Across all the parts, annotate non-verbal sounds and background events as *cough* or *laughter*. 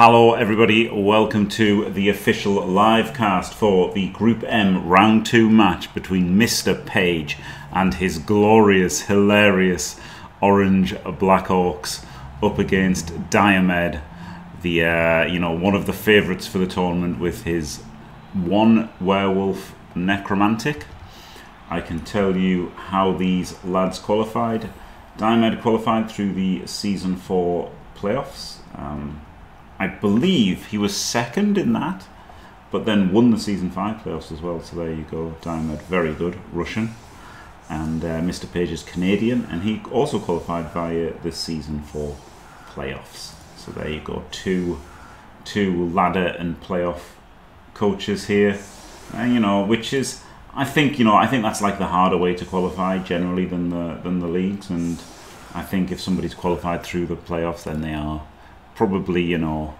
Hello, everybody. Welcome to the official live cast for the Group M Round 2 match between Mr. Page and his glorious, hilarious Orange Black Orcs up against Diomed, the uh, you know one of the favourites for the tournament with his one werewolf necromantic. I can tell you how these lads qualified. Diomed qualified through the season four playoffs. Um, I believe he was second in that, but then won the season five playoffs as well. So there you go, Diomed, very good Russian, and uh, Mr. Page is Canadian, and he also qualified via this season four playoffs. So there you go, two two ladder and playoff coaches here, and you know which is. I think you know. I think that's like the harder way to qualify generally than the than the leagues, and I think if somebody's qualified through the playoffs, then they are probably you know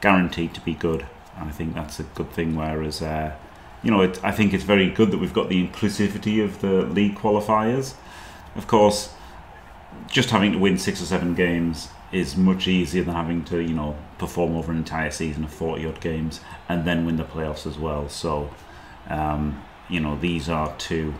guaranteed to be good. And I think that's a good thing. Whereas uh, you know, it, I think it's very good that we've got the inclusivity of the league qualifiers. Of course, just having to win six or seven games is much easier than having to you know perform over an entire season of 40 odd games and then win the playoffs as well so um, you know these are two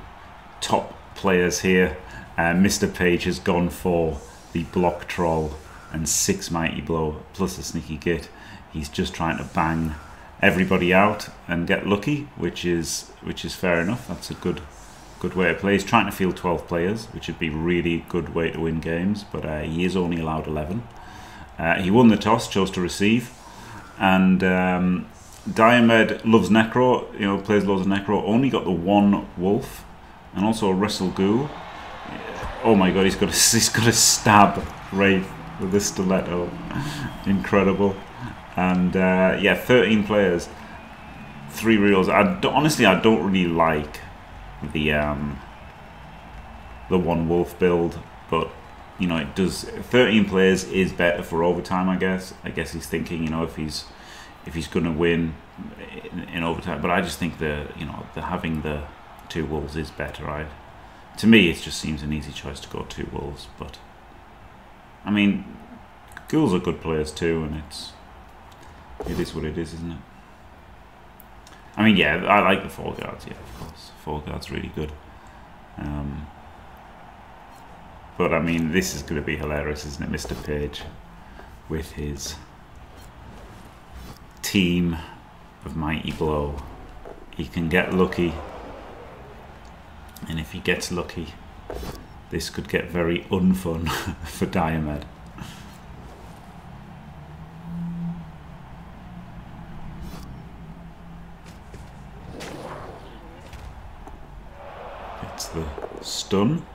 top players here uh, Mr. Page has gone for the block troll and six mighty blow plus a sneaky git. He's just trying to bang everybody out and get lucky, which is which is fair enough. That's a good good way to play. He's trying to field 12 players, which would be really good way to win games, but uh, he is only allowed 11. Uh, he won the toss, chose to receive, and um, Diomed loves Necro. You know, plays loads of Necro. Only got the one Wolf, and also a Wrestle Ghoul. Oh my God, he's got a, *laughs* he's got a stab Wraith with this stiletto. Incredible. And uh, yeah, 13 players, three reels. I honestly, I don't really like the um, the one wolf build, but you know, it does. 13 players is better for overtime, I guess. I guess he's thinking, you know, if he's if he's going to win in, in, overtime. But I just think the you know the having the two wolves is better. Right? To me, it just seems an easy choice to go two wolves, but. I mean, ghouls are good players too, and it's it is what it is, isn't it? I mean, yeah, I like the four guards. Yeah, of course, four guards really good. Um, but I mean, this is going to be hilarious, isn't it, Mr. Page, with his team of Mighty Blow. He can get lucky, and if he gets lucky, this could get very unfun *laughs* for Diomed. It's the stun.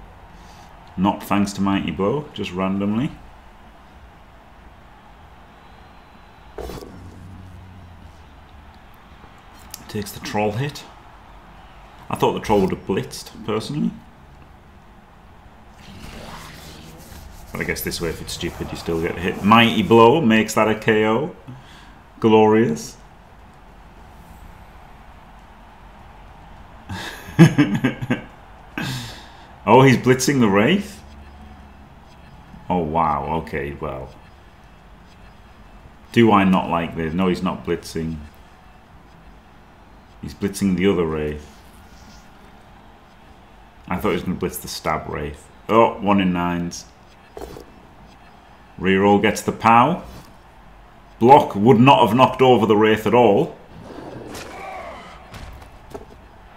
Not thanks to Mighty Blow, just randomly. Takes the troll hit. I thought the troll would have blitzed, personally. But I guess this way, if it's stupid, you still get hit. Mighty Blow makes that a KO. Glorious. *laughs* oh, he's blitzing the Wraith? Oh, wow. Okay, well. Do I not like this? No, he's not blitzing. He's blitzing the other Wraith. I thought he was going to blitz the stab Wraith. Oh, one in nines. Reroll gets the POW. Block would not have knocked over the Wraith at all.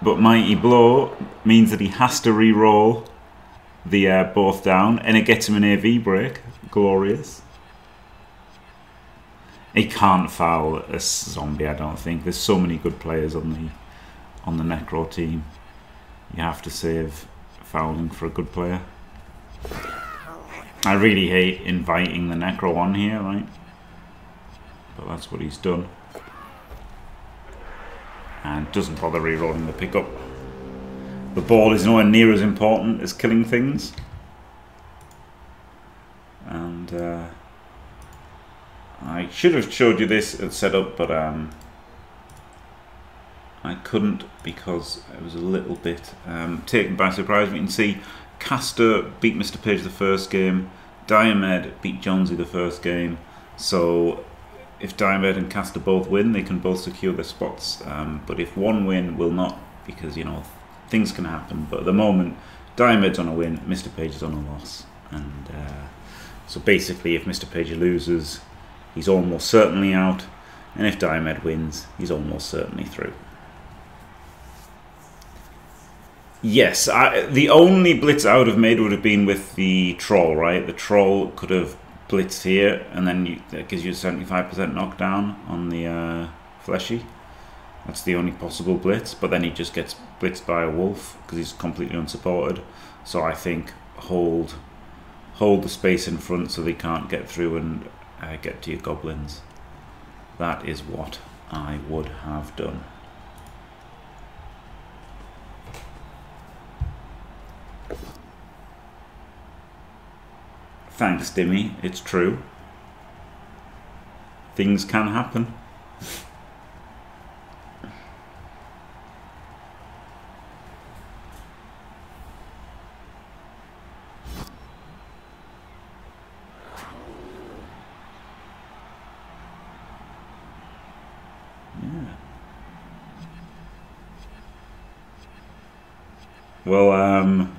But Mighty Blow means that he has to re-roll the uh, both down, and it gets him an AV break. Glorious. He can't foul a zombie, I don't think. There's so many good players on the on the Necro team. You have to save fouling for a good player. I really hate inviting the Necro on here, right? But that's what he's done. And doesn't bother re-rolling the pickup. The ball is nowhere near as important as killing things. And uh, I should have showed you this setup, but um, I couldn't because it was a little bit um, taken by surprise. We can see Castor beat Mr. Page the first game. Diomed beat Jonesy the first game. So if Diomed and Caster both win, they can both secure their spots. Um, but if one win will not, because you know things can happen. But at the moment, Diomed's on a win, Mr. Page is on a loss, and uh, so basically, if Mr. Page loses, he's almost certainly out, and if Diomed wins, he's almost certainly through. Yes, I, the only blitz I would have made would have been with the troll, right? The troll could have blitzed here, and then you, that gives you a 75% knockdown on the uh, fleshy. That's the only possible blitz, but then he just gets blitzed by a wolf because he's completely unsupported. So I think hold hold the space in front so they can't get through and uh, get to your goblins. That is what I would have done. Thanks, Dimmy. It's true. Things can happen. Well, um,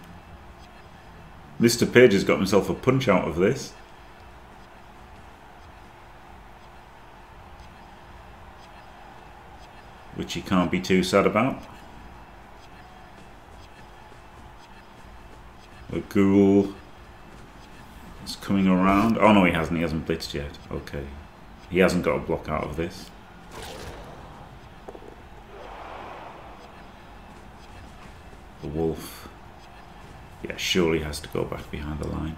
Mr. Page has got himself a punch out of this. Which he can't be too sad about. A ghoul is coming around. Oh no, he hasn't. He hasn't blitzed yet. Okay. He hasn't got a block out of this. The wolf. Yeah, surely has to go back behind the line.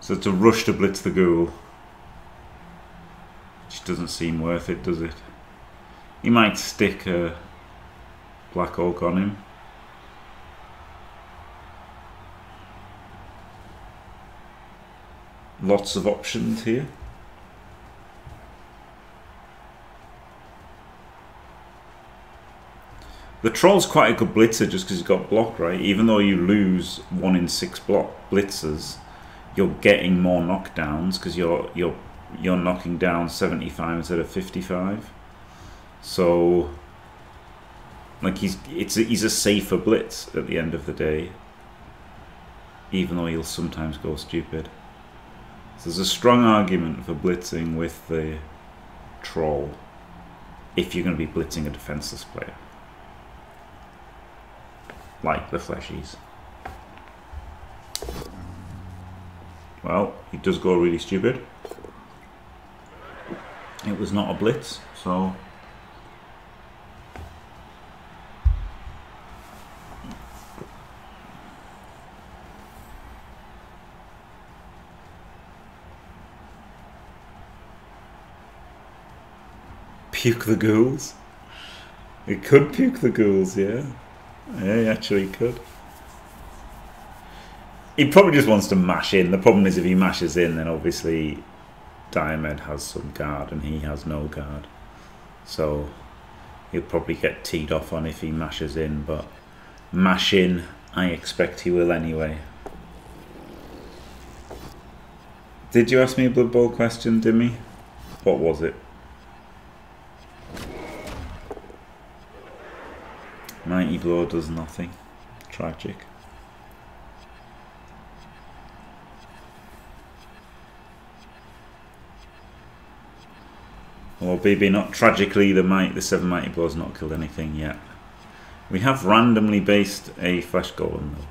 So to rush to blitz the ghoul. Which doesn't seem worth it, does it? He might stick a Black Orc on him. Lots of options here. The Troll's quite a good blitzer just because he's got block, right? Even though you lose one in six block blitzers, you're getting more knockdowns because you're you're you're knocking down 75 instead of 55. So like he's it's a, he's a safer blitz at the end of the day. Even though he'll sometimes go stupid. So there's a strong argument for blitzing with the troll if you're going to be blitzing a defenseless player like the fleshies. Well, he does go really stupid. It was not a blitz, so... Puke the ghouls? It could puke the ghouls, yeah. Yeah, he actually could. He probably just wants to mash in. The problem is if he mashes in, then obviously Diomed has some guard and he has no guard. So he'll probably get teed off on if he mashes in, but mash in, I expect he will anyway. Did you ask me a Blood Bowl question, Dimmy? What was it? Mighty Blow does nothing. Tragic. Or maybe not tragically, the might the seven mighty blows not killed anything yet. We have randomly based a flesh golem though.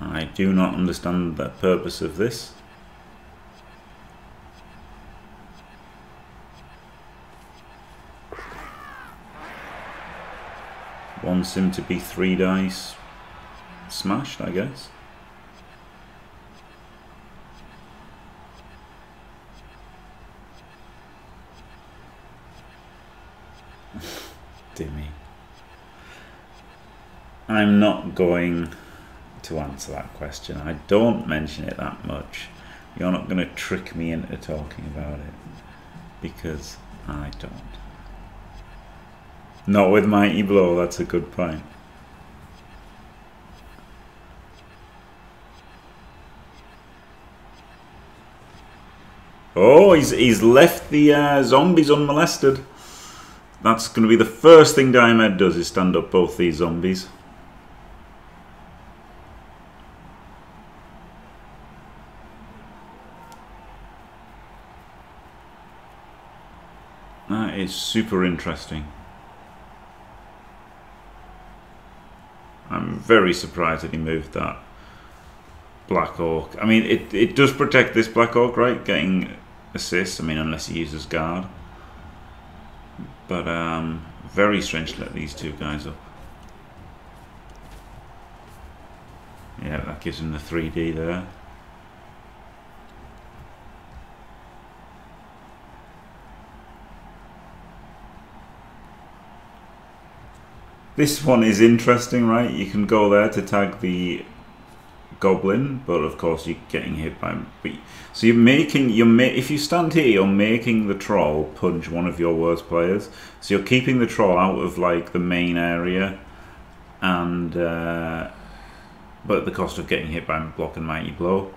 I do not understand the purpose of this. Wants him to be three dice smashed, I guess. *laughs* Dimmy. I'm not going to answer that question. I don't mention it that much. You're not going to trick me into talking about it because I don't. Not with my E-blow, that's a good point. Oh, he's, he's left the uh, zombies unmolested. That's going to be the first thing Diomed does, is stand up both these zombies. That is super interesting. I'm very surprised that he moved that Black Orc. I mean, it, it does protect this Black Orc, right? Getting assists, I mean, unless he uses guard. But um, very strange to let these two guys up. Yeah, that gives him the 3D there. This one is interesting, right? You can go there to tag the goblin, but of course you're getting hit by. So you're making you're ma if you stand here, you're making the troll punch one of your worst players. So you're keeping the troll out of like the main area, and uh, but at the cost of getting hit by block and mighty blow.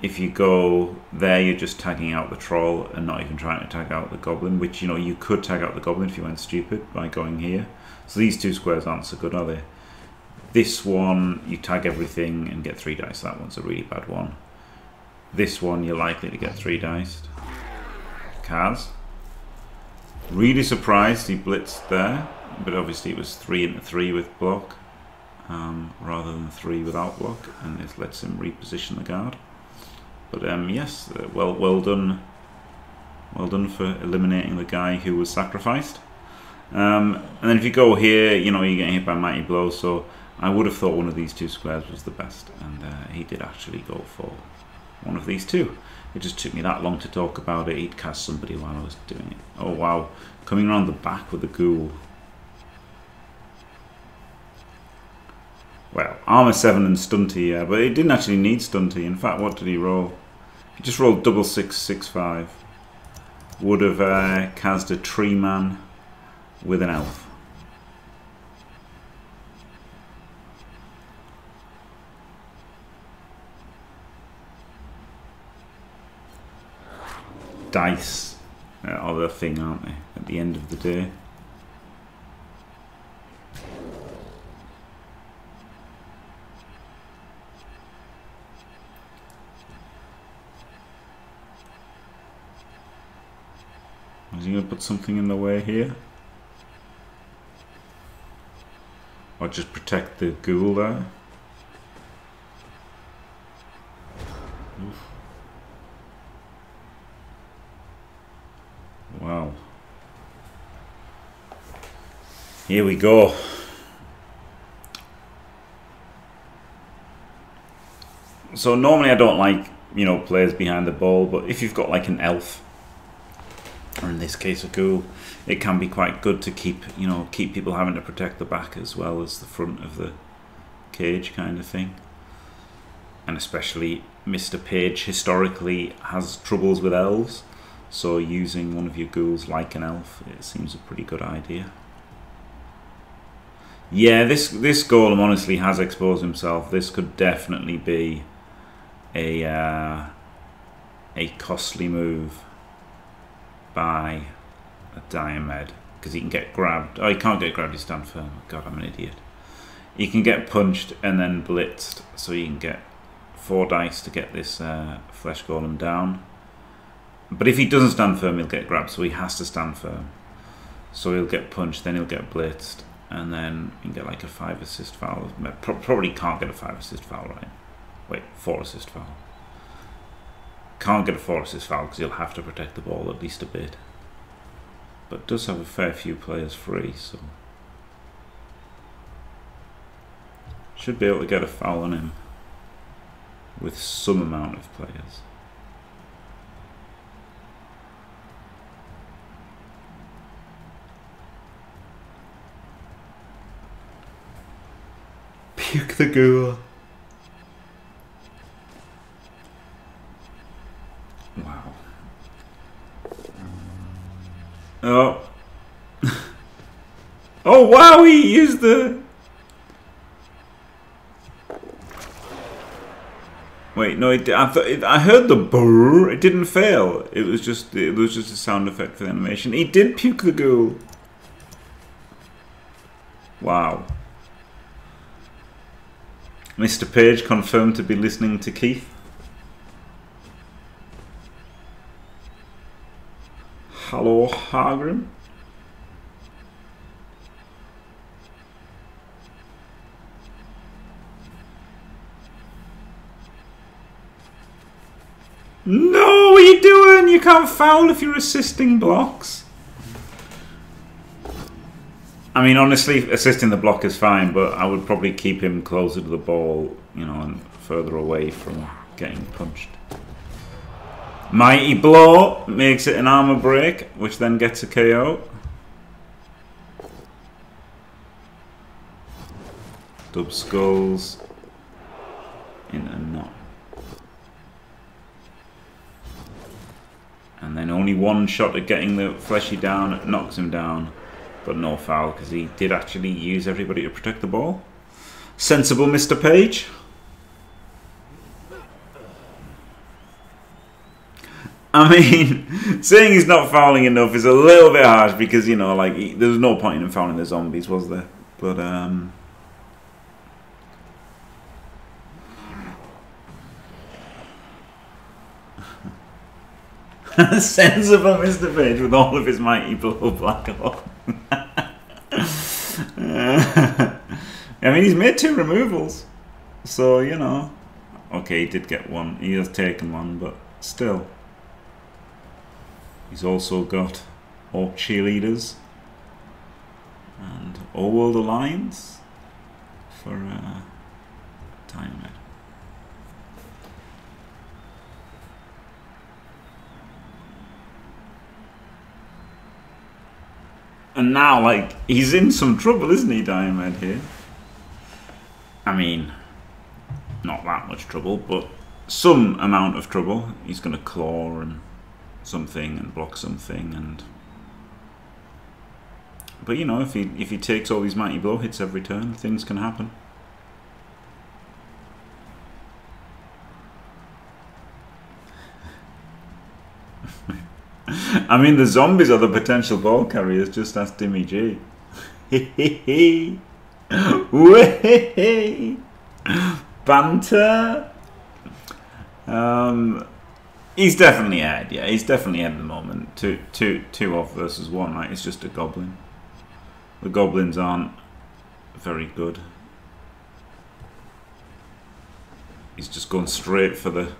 If you go there, you're just tagging out the troll and not even trying to tag out the goblin, which you know you could tag out the goblin if you went stupid by going here. So these two squares aren't so good, are they? This one, you tag everything and get three dice. That one's a really bad one. This one, you're likely to get three dice. Kaz. Really surprised he blitzed there, but obviously it was three into three with block um, rather than three without block, and this lets him reposition the guard. But um, yes, uh, well, well done, well done for eliminating the guy who was sacrificed. Um, and then if you go here, you know, you're getting hit by mighty blow, so I would have thought one of these two squares was the best, and uh, he did actually go for one of these two. It just took me that long to talk about it. He'd cast somebody while I was doing it. Oh wow, coming around the back with the ghoul. Well, armor 7 and stunty, yeah, but he didn't actually need stunty. In fact, what did he roll? Just rolled double six, six, five. Would have uh, cast a tree man with an elf. dice are the thing, aren't they, at the end of the day? Is he going to put something in the way here? Or just protect the ghoul there? Oof. Wow. Here we go. So normally I don't like, you know, players behind the ball, but if you've got like an elf, or in this case a ghoul, it can be quite good to keep, you know, keep people having to protect the back as well as the front of the cage kind of thing. And especially Mr. Page historically has troubles with elves. So using one of your ghouls like an elf, it seems a pretty good idea. Yeah, this this golem honestly has exposed himself. This could definitely be a uh, a costly move by a Diomed because he can get grabbed. Oh, he can't get grabbed. He stand firm. God, I'm an idiot. He can get punched and then blitzed, so you can get four dice to get this uh, flesh golem down. But if he doesn't stand firm, he'll get grabbed, so he has to stand firm. So he'll get punched, then he'll get blitzed, and then he can get like a 5 assist foul. Probably can't get a 5 assist foul, right? Wait, 4 assist foul. Can't get a 4 assist foul because he'll have to protect the ball at least a bit. But does have a fair few players free, so... Should be able to get a foul on him with some amount of players. Puke the ghoul. Oh. *laughs* Oh wow, he used the... Wait, no, it, I it, I heard the brrr. It didn't fail. It was just it was just a sound effect for the animation. He did puke the ghoul. Wow. Mr. Page confirmed to be listening to Keith. Hello, Hagrim. No, what are you doing? You can't foul if you're assisting blocks. I mean, honestly, assisting the block is fine, but I would probably keep him closer to the ball, you know, and further away from getting punched. Mighty Blow makes it an armor break, which then gets a KO. Dub Skulls in a knot. And then only one shot at getting the fleshy down knocks him down. But no foul because he did actually use everybody to protect the ball. Sensible Mr. Page. I mean, *laughs* saying he's not fouling enough is a little bit harsh because, you know, like, he, there was no point in fouling the zombies, was there? But, um... *laughs* Sensible Mr. Page with all of his mighty blow black hole. *laughs* I mean, he's made two removals. So, you know. Okay, he did get one. He has taken one, but still. He's also got Orc Cheerleaders and All World Alliance for uh, Diomed. And now, like, he's in some trouble, isn't he, Diomed here? I mean, not that much trouble, but some amount of trouble. He's going to claw and something and block something and but you know if he if he takes all these mighty blow hits every turn things can happen. *laughs* I mean the zombies are the potential ball carriers just ask Dimmy G. *laughs* *laughs* Banter! Um He's definitely ahead, yeah. He's definitely ahead at the moment. Two, two, two off versus one, right? It's just a goblin. The goblins aren't very good. He's just going straight for the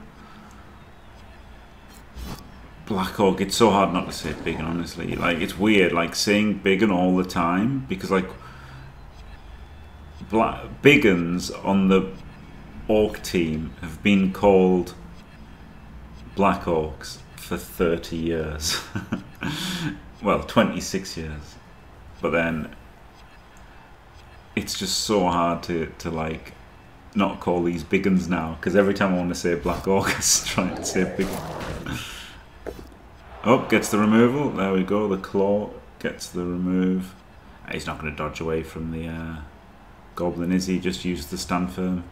Black Orc. It's so hard not to say Biggun, honestly. Like, it's weird, like, saying Biggun all the time, because, like, Black Bigguns on the Orc team have been called Black Orcs for 30 years. *laughs* well, 26 years. But then it's just so hard to, to like not call these big now because every time I want to say Black Orc, I'm trying to say big. Oh, gets the removal. There we go. The claw gets the remove. He's not going to dodge away from the uh, goblin, is he? Just use the stand firm,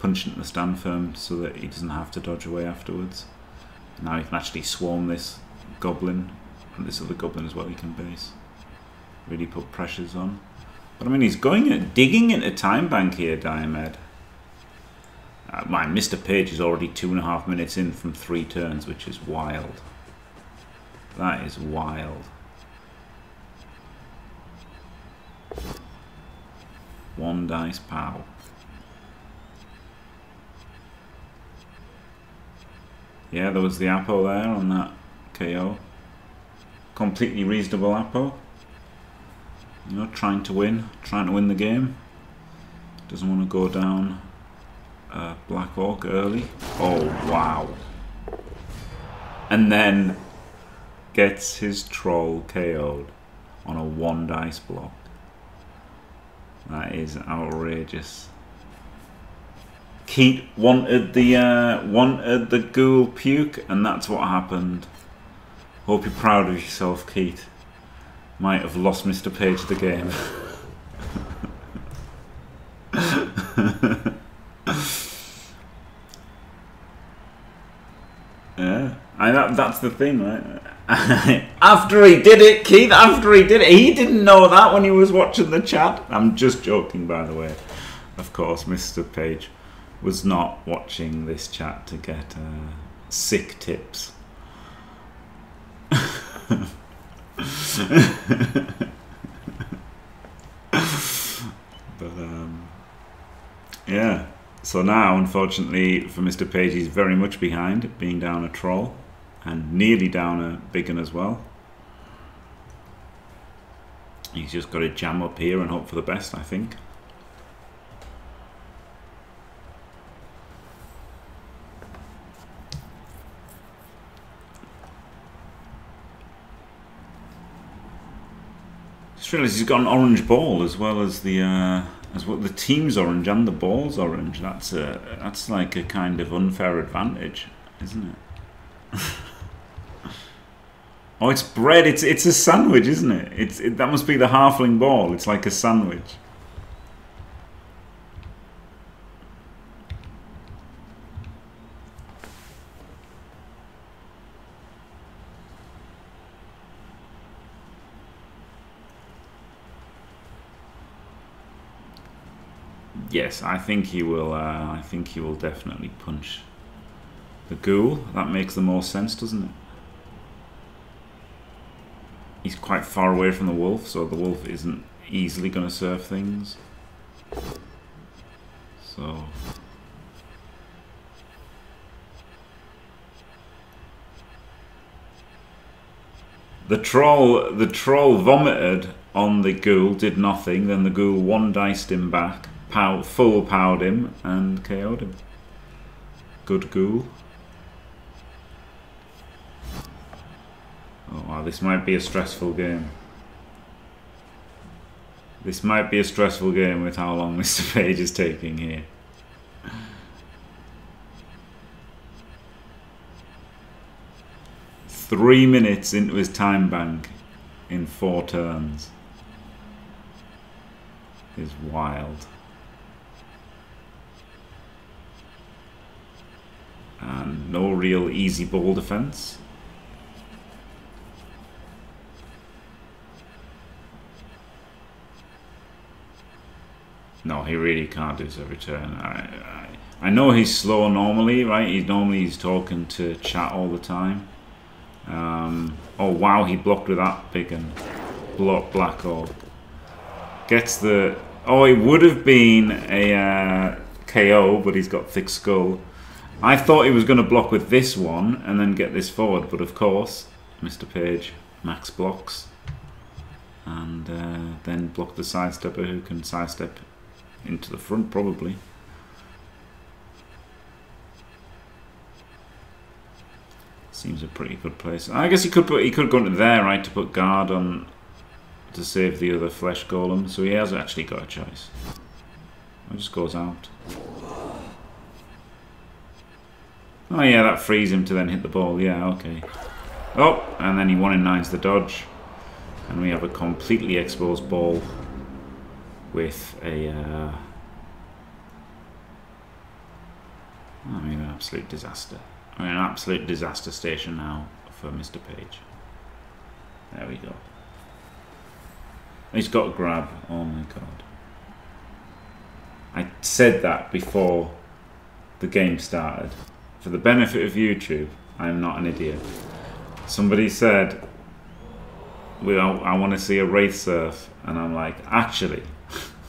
punch into the stand firm so that he doesn't have to dodge away afterwards. Now you can actually swarm this goblin and this other goblin as well you can base. Really put pressures on. But I mean he's going at digging into time bank here, Diomed. Uh, my Mr. Page is already two and a half minutes in from three turns, which is wild. That is wild. One dice pow. Yeah, there was the Apo there on that KO. Completely reasonable Apo. You know, trying to win, trying to win the game. Doesn't want to go down uh, Black Orc early. Oh, wow. And then gets his troll KO'd on a one dice block. That is outrageous. Keith wanted the uh, wanted the ghoul puke, and that's what happened. Hope you're proud of yourself, Keith. Might have lost Mr. Page the game. *laughs* yeah, I that, that's the thing, right? *laughs* after he did it, Keith, after he did it, he didn't know that when he was watching the chat. I'm just joking, by the way. Of course, Mr. Page was not watching this chat to get uh, sick tips. but um, yeah, so now, unfortunately for Mr. Page, he's very much behind, being down a troll and nearly down a big one as well. He's just got to jam up here and hope for the best, I think. Just he's got an orange ball as well as the uh, as well the team's orange and the ball's orange. That's a that's like a kind of unfair advantage, isn't it? *laughs* Oh, it's bread. It's it's a sandwich, isn't it? It's it, that must be the halfling ball. It's like a sandwich. Yes, I think he will. Uh, I think he will definitely punch the ghoul. That makes the most sense, doesn't it? he's quite far away from the wolf, so the wolf isn't easily going to surf things. So... The troll, the troll vomited on the ghoul, did nothing. Then the ghoul one diced him back, pow, full powered him, and KO'd him. Good ghoul. Oh wow, this might be a stressful game. This might be a stressful game with how long *laughs* Mr. Page is taking here. Three minutes into his time bank in four turns is wild. And no real easy ball defense. No, he really can't do a return. I, I, I know he's slow normally, right? He's normally he's talking to chat all the time. Um, oh wow, he blocked with that big and block Black Orc. Gets the oh, it would have been a uh, KO, but he's got thick skull. I thought he was going to block with this one and then get this forward, but of course, Mr. Page max blocks and uh, then block the sidestepper who can sidestep into the front probably. Seems a pretty good place. I guess he could put he could go into there, right, to put guard on to save the other flesh golem. So he has actually got a choice. It just goes out. Oh yeah, that frees him to then hit the ball. Yeah, okay. Oh, and then he one in nine's the dodge. And we have a completely exposed ball with a uh, I mean an absolute disaster. I mean an absolute disaster station now for Mr. Page. There we go. He's got a grab. Oh my god. I said that before the game started. For the benefit of YouTube, I am not an idiot. Somebody said, "We, I want to see a wraith surf," and I'm like, actually,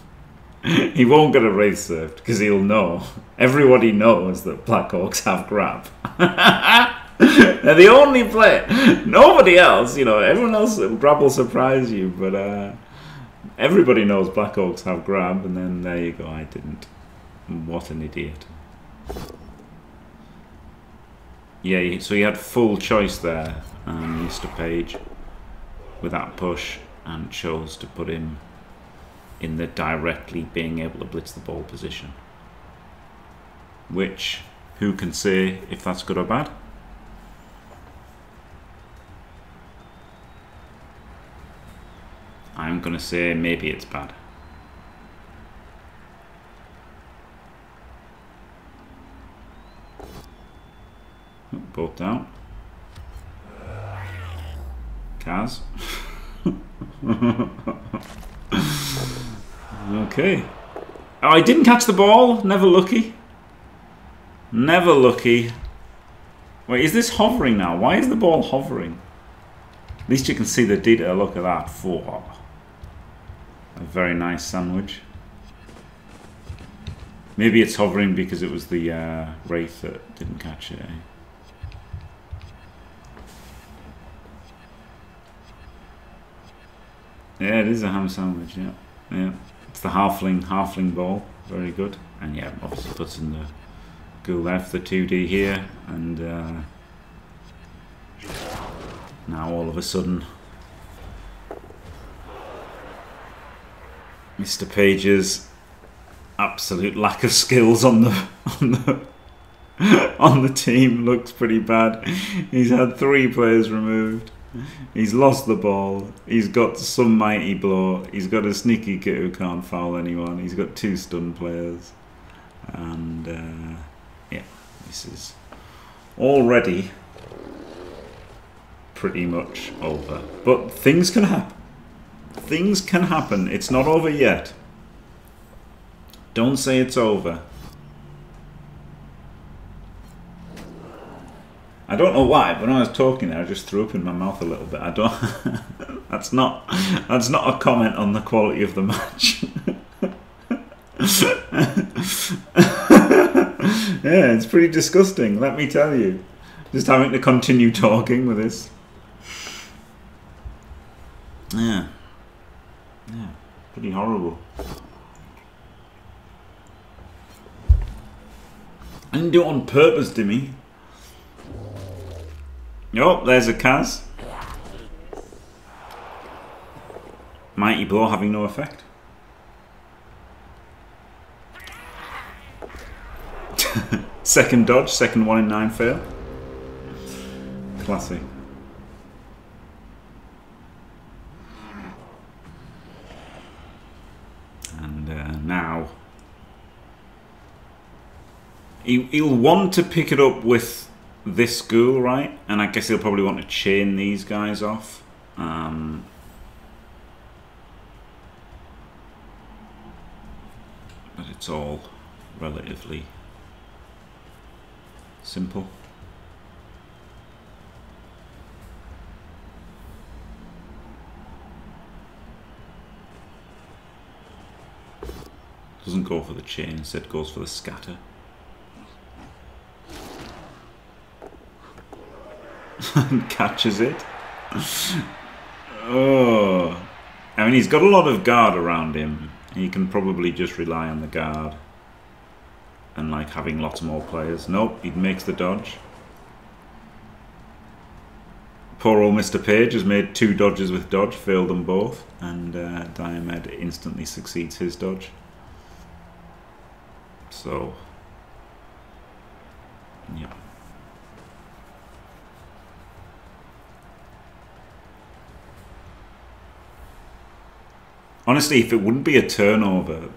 *laughs* he won't get a wraith surfed because he'll know. Everybody knows that Black Orcs have grab. *laughs* They're the only player. Nobody else, you know, everyone else grab will surprise you, but uh, everybody knows Black Orcs have grab, and then there you go. I didn't. What an idiot. Yeah, so he had full choice there, um, Mr. Page, with that push, and chose to put him in the directly being able to blitz the ball position. Which, who can say if that's good or bad? I'm going to say maybe it's bad. Both down. Kaz. *laughs* okay. Oh, I didn't catch the ball. Never lucky. Never lucky. Wait, is this hovering now? Why is the ball hovering? At least you can see the detail. Look at that. Four. A very nice sandwich. Maybe it's hovering because it was the uh, Wraith that didn't catch it. Eh? Yeah, it is a ham sandwich. Yeah, yeah. It's the halfling halfling ball. Very good. And yeah, obviously puts in the ghoul left the 2D here, and uh, now all of a sudden, Mr. Page's absolute lack of skills on the *laughs* on the *laughs* on the team looks pretty bad. He's had three players removed. He's lost the ball. He's got some mighty blow. He's got a sneaky git who can't foul anyone. He's got two stun players. And uh, yeah, this is already pretty much over. But things can happen. Things can happen. It's not over yet. Don't say it's over. I don't know why, but when I was talking there, I just threw up in my mouth a little bit. I don't. *laughs* that's not. That's not a comment on the quality of the match. *laughs* yeah, it's pretty disgusting. Let me tell you. Just having to continue talking with this. Yeah. Yeah. Pretty horrible. I didn't do it on purpose, Dimmy. Oh, there's a Kaz. Mighty Blow having no effect. *laughs* second dodge, second one in nine fail. Classic. And uh, now he, he'll want to pick it up with this ghoul, right? And I guess he'll probably want to chain these guys off. Um, but it's all relatively simple. Doesn't go for the chain, instead goes for the scatter. And *laughs* catches it. oh. I mean, he's got a lot of guard around him. He can probably just rely on the guard. And like having lots more players. Nope, he makes the dodge. Poor old Mr. Page has made two dodges with dodge, failed them both. And uh, Diomed instantly succeeds his dodge. So, yeah. Honestly, if it wouldn't be a turnover,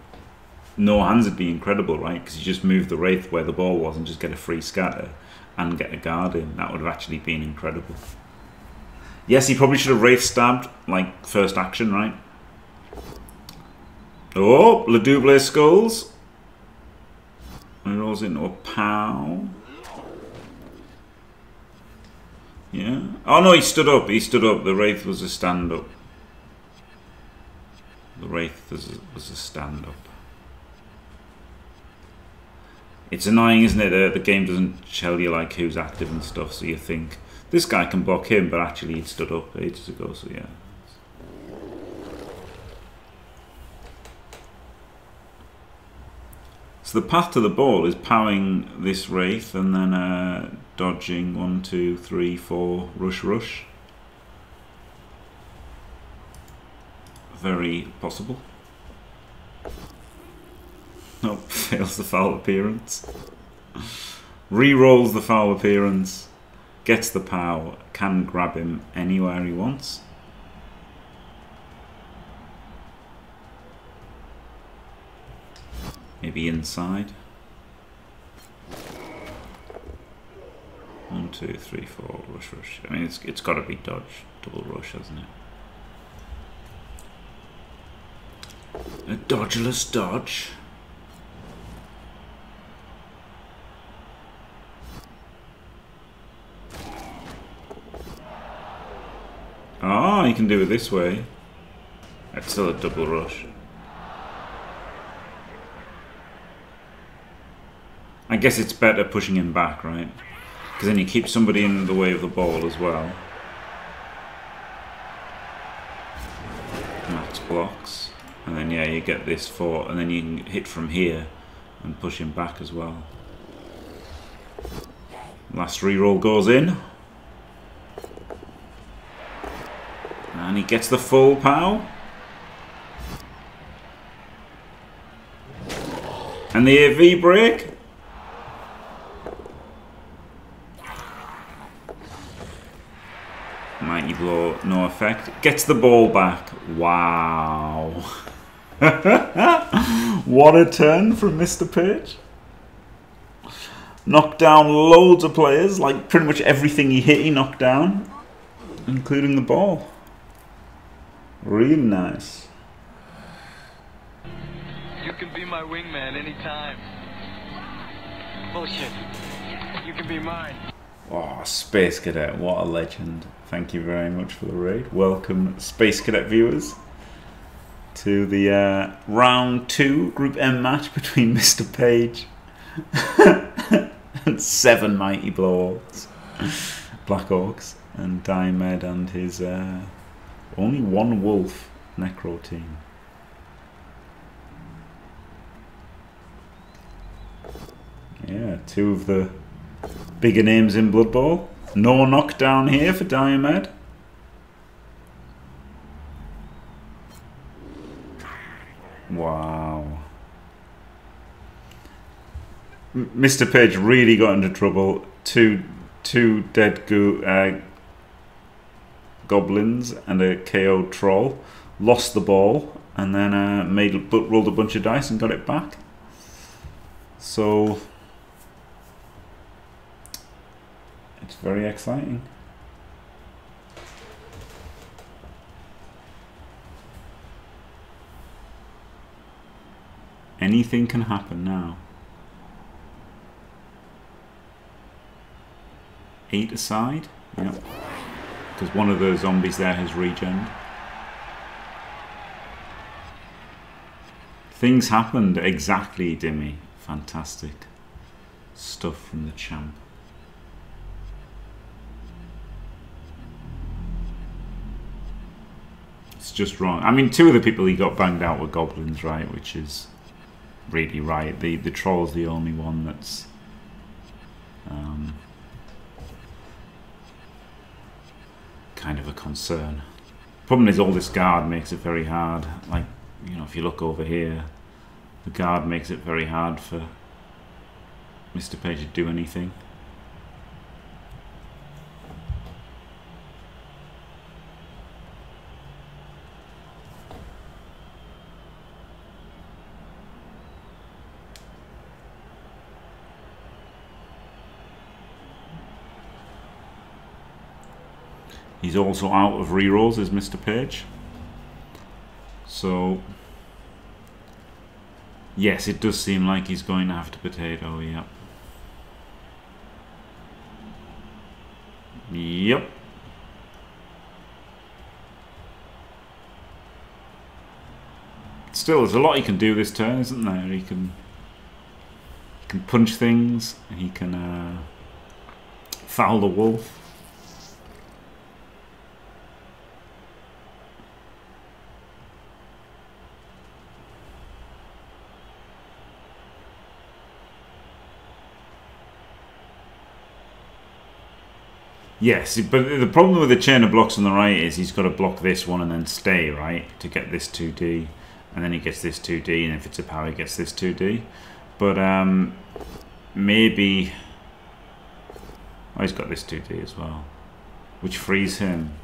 no hands would be incredible, right? Because you just move the Wraith where the ball was and just get a free scatter and get a guard in. That would have actually been incredible. Yes, he probably should have Wraith stabbed, like, first action, right? Oh, Le Double Skulls. It rolls into a pow. Yeah. Oh no, he stood up. He stood up. The Wraith was a stand up. The Wraith was a, was a stand up. It's annoying, isn't it? Uh, the game doesn't tell you like who's active and stuff, so you think this guy can block him, but actually he stood up ages ago. So yeah. So the path to the ball is powering this Wraith and then uh, dodging one, two, three, four, rush, rush. Very possible. Nope, *laughs* fails the foul appearance. Re-rolls the foul appearance. Gets the pow. Can grab him anywhere he wants. Maybe inside. One, two, three, four, rush, rush. I mean, it's it's got to be dodge, double rush, hasn't it? A dodgeless dodge. Oh, you can do it this way. That's still a double rush. I guess it's better pushing him back, right? Because then you keep somebody in the way of the ball as well. Max blocks. And then, yeah, you get this for... And then you can hit from here and push him back as well. Last reroll goes in. And he gets the full pow. And the AV break. Mighty blow, no effect. Gets the ball back. Wow. *laughs* what a turn from Mr. Page. Knocked down loads of players, like pretty much everything he hit he knocked down, including the ball. Really nice. You can be my wingman anytime. Bullshit. You can be mine. Oh, Space Cadet, what a legend. Thank you very much for the raid. Welcome, Space Cadet viewers, to the uh, round two Group M match between *laughs* Mr. Page and seven mighty blowouts. Black Orcs and Diomed and his uh, only one wolf necro team. Yeah, two of the bigger names in Blood Bowl. No knockdown here for Diomed. Wow. Mr. Page really got into trouble. Two, two dead go uh, goblins and a KO troll. Lost the ball and then uh, made rolled a bunch of dice and got it back. So it's very exciting. Anything can happen now. Eight aside? Yep. Because one of the zombies there has regened. Things happened exactly, Dimmy. Fantastic stuff from the champ. It's just wrong. I mean, two of the people he got banged out were goblins, right? Which is really right. The the troll's the only one that's um, kind of a concern. Problem is, all this guard makes it very hard. Like, you know, if you look over here, the guard makes it very hard for Mr. Page to do anything. He's also out of rerolls as Mr. Page. So, yes, it does seem like he's going to have to potato, yep. Yep. Still, there's a lot he can do this turn, isn't there? He can, he can punch things, he can uh, foul the wolf. Yes, but the problem with the chain of blocks on the right is he's got to block this one and then stay, right, to get this 2D. And then he gets this 2D, and if it's a power, he gets this 2D. But um, maybe... Oh, he's got this 2D as well, which frees him.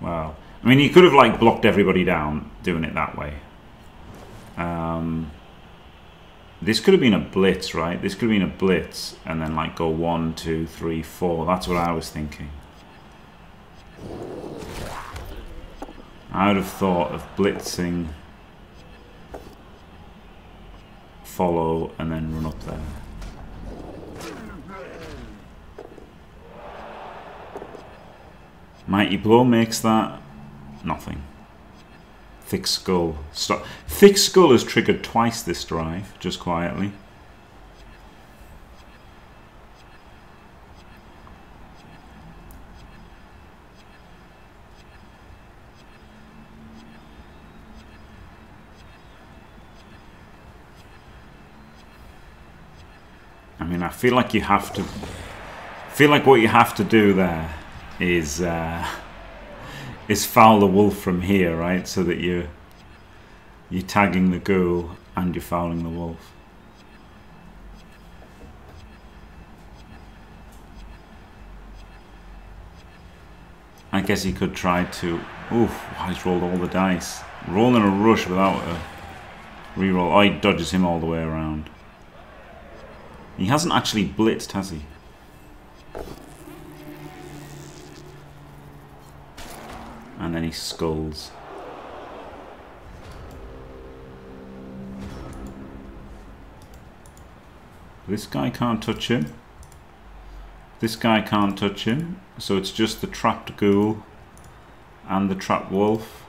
Wow. I mean, he could have, like, blocked everybody down doing it that way. Um... This could have been a blitz, right? This could have been a blitz and then like go one, two, three, four. That's what I was thinking. I would have thought of blitzing, follow, and then run up there. Mighty Blow makes that nothing. Thick Skull. Stop. Thick Skull has triggered twice this drive, just quietly. I mean, I feel like you have to... feel like what you have to do there is... Uh, is foul the wolf from here, right? So that you're you're tagging the ghoul and you're fouling the wolf. I guess he could try to. Oof! He's rolled all the dice. Rolling in a rush without a reroll. Oh, he dodges him all the way around. He hasn't actually blitzed, has he? And he skulls. This guy can't touch him. This guy can't touch him. So it's just the trapped ghoul and the trapped wolf.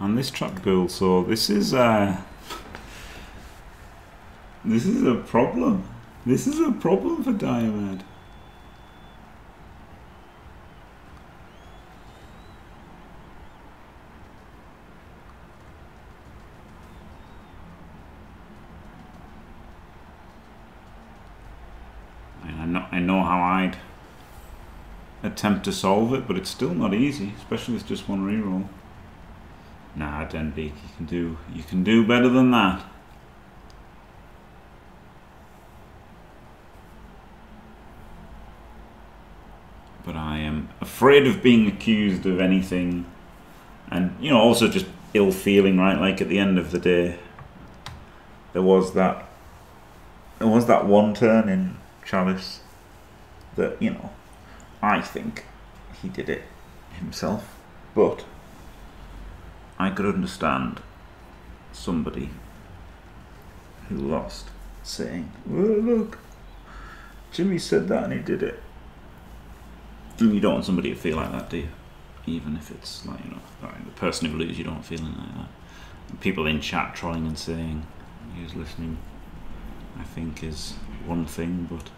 And this trapped ghoul. So this is uh This is a problem. This is a problem for Diomed. Attempt to solve it, but it's still not easy, especially with just one reroll. Nah, Denbeak, you can do you can do better than that. But I am afraid of being accused of anything and you know also just ill feeling, right? Like at the end of the day there was that there was that one turn in Chalice that, you know, I think he did it himself, but I could understand somebody who lost saying, look, Jimmy said that and he did it. And you don't want somebody to feel like that, do you? Even if it's like, you know, like the person who loses, you don't feel like that. And people in chat trolling and saying, who's listening, I think is one thing, but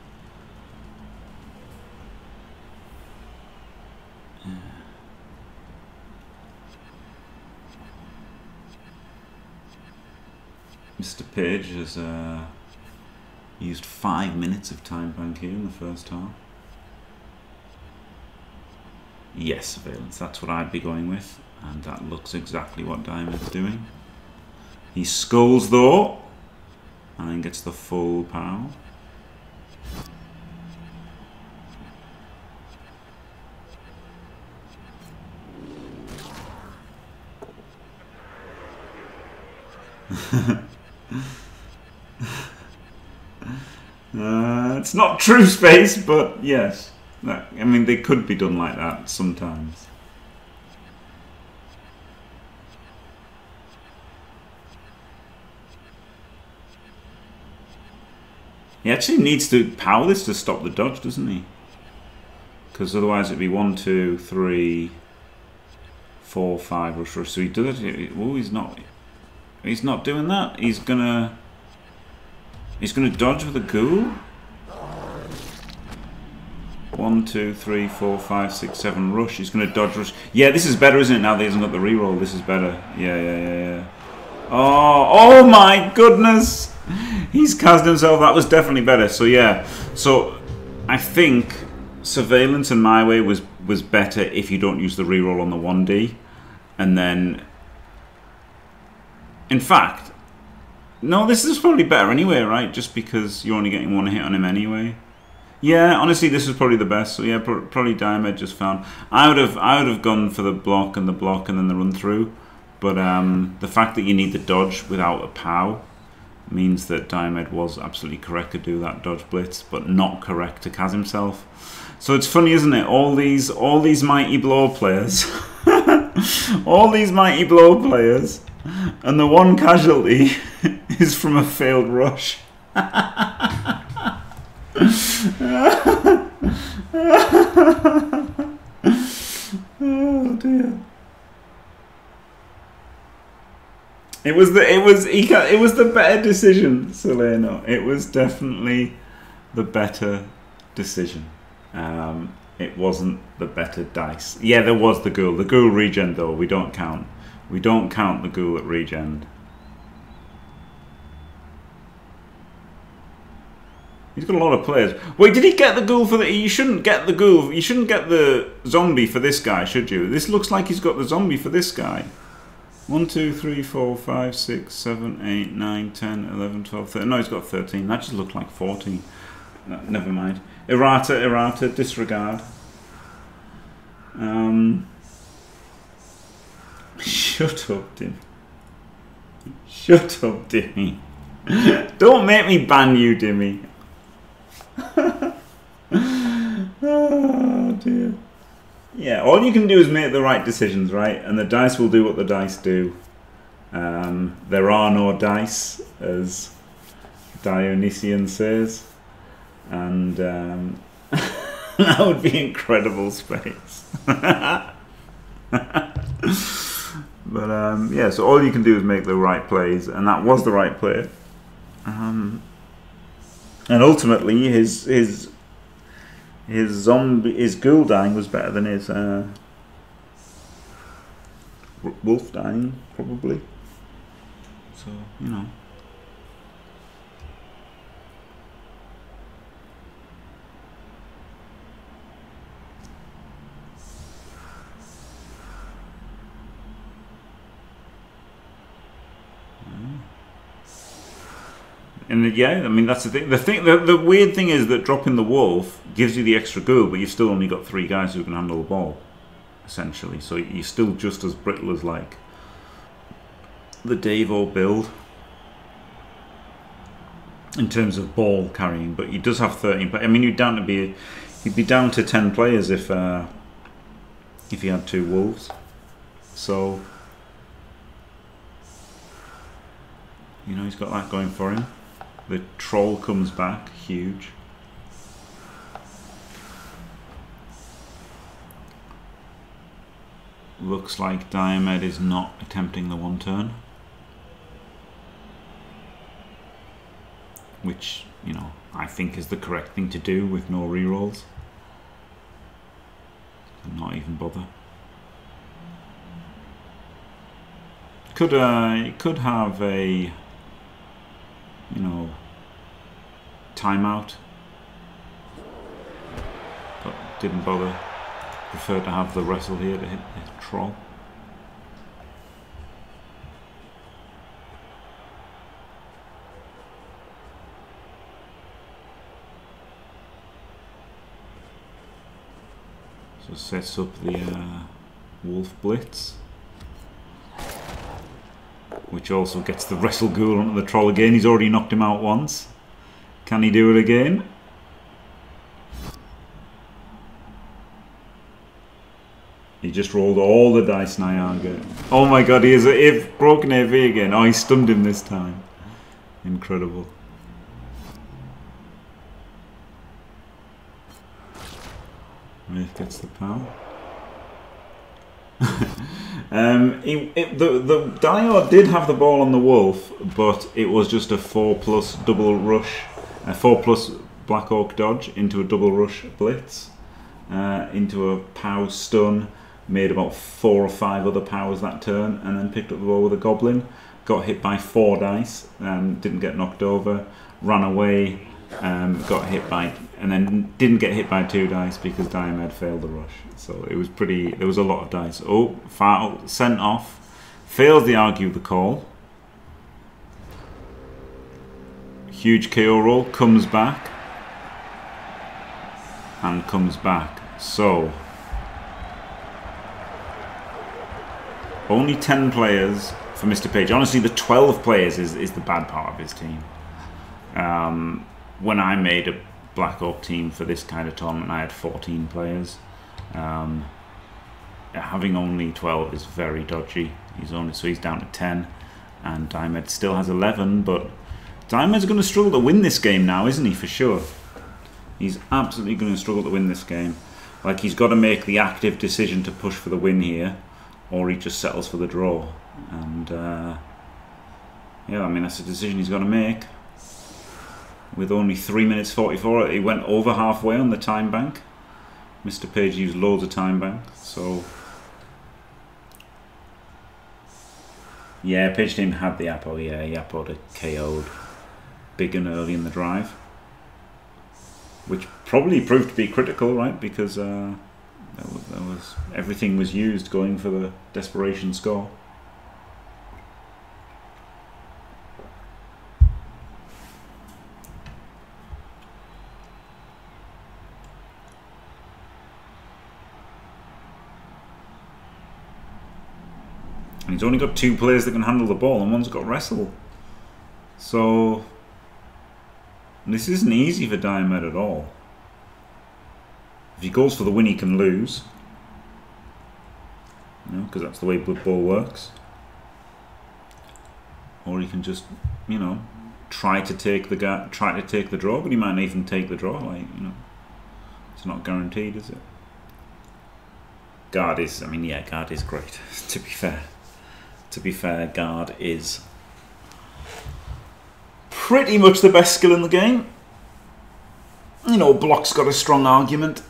Mr. Page has uh, used five minutes of time bank here in the first half. Yes, surveillance, that's what I'd be going with. And that looks exactly what Diomed's doing. He skulls though, and then gets the full power. *laughs* Uh, it's not true space, but yes. I mean, they could be done like that sometimes. He actually needs to power this to stop the dodge, doesn't he? Because otherwise it'd be one, two, three, four, five rush rush. So he does it. Oh, he's not. He's not doing that. He's gonna. He's gonna dodge with a ghoul. One, two, three, four, five, six, seven. Rush. He's gonna dodge rush. Yeah, this is better, isn't it? Now that he hasn't got the reroll, this is better. Yeah, yeah, yeah, yeah. Oh, oh my goodness! He's cast himself. That was definitely better. So yeah. So I think surveillance in my way was was better if you don't use the reroll on the one D, and then in fact, no, this is probably better anyway, right? Just because you're only getting one hit on him anyway. Yeah, honestly, this is probably the best. So yeah, probably Diomed just found. I would have, I would have gone for the block and the block and then the run through, but um, the fact that you need the dodge without a pow means that Diomed was absolutely correct to do that dodge blitz, but not correct to Kaz himself. So it's funny, isn't it? All these, all these mighty blow players, *laughs* all these mighty blow players, *laughs* and the one casualty *laughs* is from a failed rush. *laughs* oh dear. It was the it was it was the better decision, Soleno. It was definitely the better decision. Um, it wasn't the better dice. Yeah, there was the ghoul. The ghoul regen though we don't count. We don't count the ghoul at regen. He's got a lot of players. Wait, did he get the ghoul for the? You shouldn't get the ghoul. You shouldn't get the zombie for this guy, should you? This looks like he's got the zombie for this guy. 1, 2, 3, 4, 5, 6, 7, 8, 9, 10, 11, 12, 13. No, he's got 13. That just looked like 14. No, never mind. Errata, errata, disregard. Um, shut up, Dim. Shut up, Dimmy. Don't make me ban you, Dimmy. *laughs* oh, dear. Yeah, all you can do is make the right decisions, right? And the dice will do what the dice do. Um, there are no dice, as Dionysian says. And um, *laughs* that would be incredible space. *laughs* but um, yeah, so all you can do is make the right plays, and that was the right play. Um, and ultimately, his his his zombie, his ghoul dying was better than his uh, wolf dying, probably. So you know. And yeah, I mean that's the thing. The thing, the, the weird thing is that dropping the wolf gives you the extra ghoul, but you've still only got three guys who can handle the ball, essentially. So you're still just as brittle as like the Davo build in terms of ball carrying. But he does have 13. But I mean, you'd down to be, he'd be down to 10 players if uh, if he had two wolves. So you know, he's got that going for him. The troll comes back, huge. Looks like Diomed is not attempting the one turn. Which, you know, I think is the correct thing to do with no rerolls. Not even bother. Could uh, could have a you know, timeout. But didn't bother. Preferred to have the wrestle here to hit the troll. So sets up the uh, Wolf Blitz which also gets the Wrestle Ghoul onto the Troll again. He's already knocked him out once. Can he do it again? He just rolled all the dice, Niaga. Oh my god, he has a if broken AV again. Oh, he stunned him this time. Incredible. Myth gets the power. *laughs* um, it, it, the the Dior did have the ball on the Wolf, but it was just a four plus double rush, a four plus Black Orc dodge into a double rush blitz, uh, into a pow stun, made about four or five other powers that turn, and then picked up the ball with a Goblin. Got hit by four dice, and didn't get knocked over. Ran away, um, got hit by, and then didn't get hit by two dice because Diomed failed the rush. So it was pretty. There was a lot of dice. Oh, foul sent off. Fails the argue the call. Huge KO roll comes back and comes back. So only ten players for Mr. Page. Honestly, the 12 players is, is the bad part of his team. Um, when I made a Black Orc team for this kind of tournament, I had 14 players. Um, having only 12 is very dodgy. He's only so he's down to 10, and Diomed still has 11. But Diomed's going to struggle to win this game now, isn't he? For sure. He's absolutely going to struggle to win this game. Like he's got to make the active decision to push for the win here, or he just settles for the draw. And uh, yeah, I mean that's a decision he's got to make. With only three minutes forty-four, he went over halfway on the time bank. Mr. Page used loads of time bank, so yeah, Page didn't have the Apo. Yeah, he Apo'd KO'd big and early in the drive, which probably proved to be critical, right? Because uh, was, there was everything was used going for the desperation score. And he's only got two players that can handle the ball, and one's got wrestle. So this isn't easy for Diomed at all. If he goes for the win, he can lose. You know, because that's the way Blood Bowl works. Or he can just, you know, try to take the try to take the draw, but he might not even take the draw. Like you know, it's not guaranteed, is it? Guard is, I mean, yeah, guard is great. *laughs* to be fair, to be fair, guard is pretty much the best skill in the game. You know, block's got a strong argument.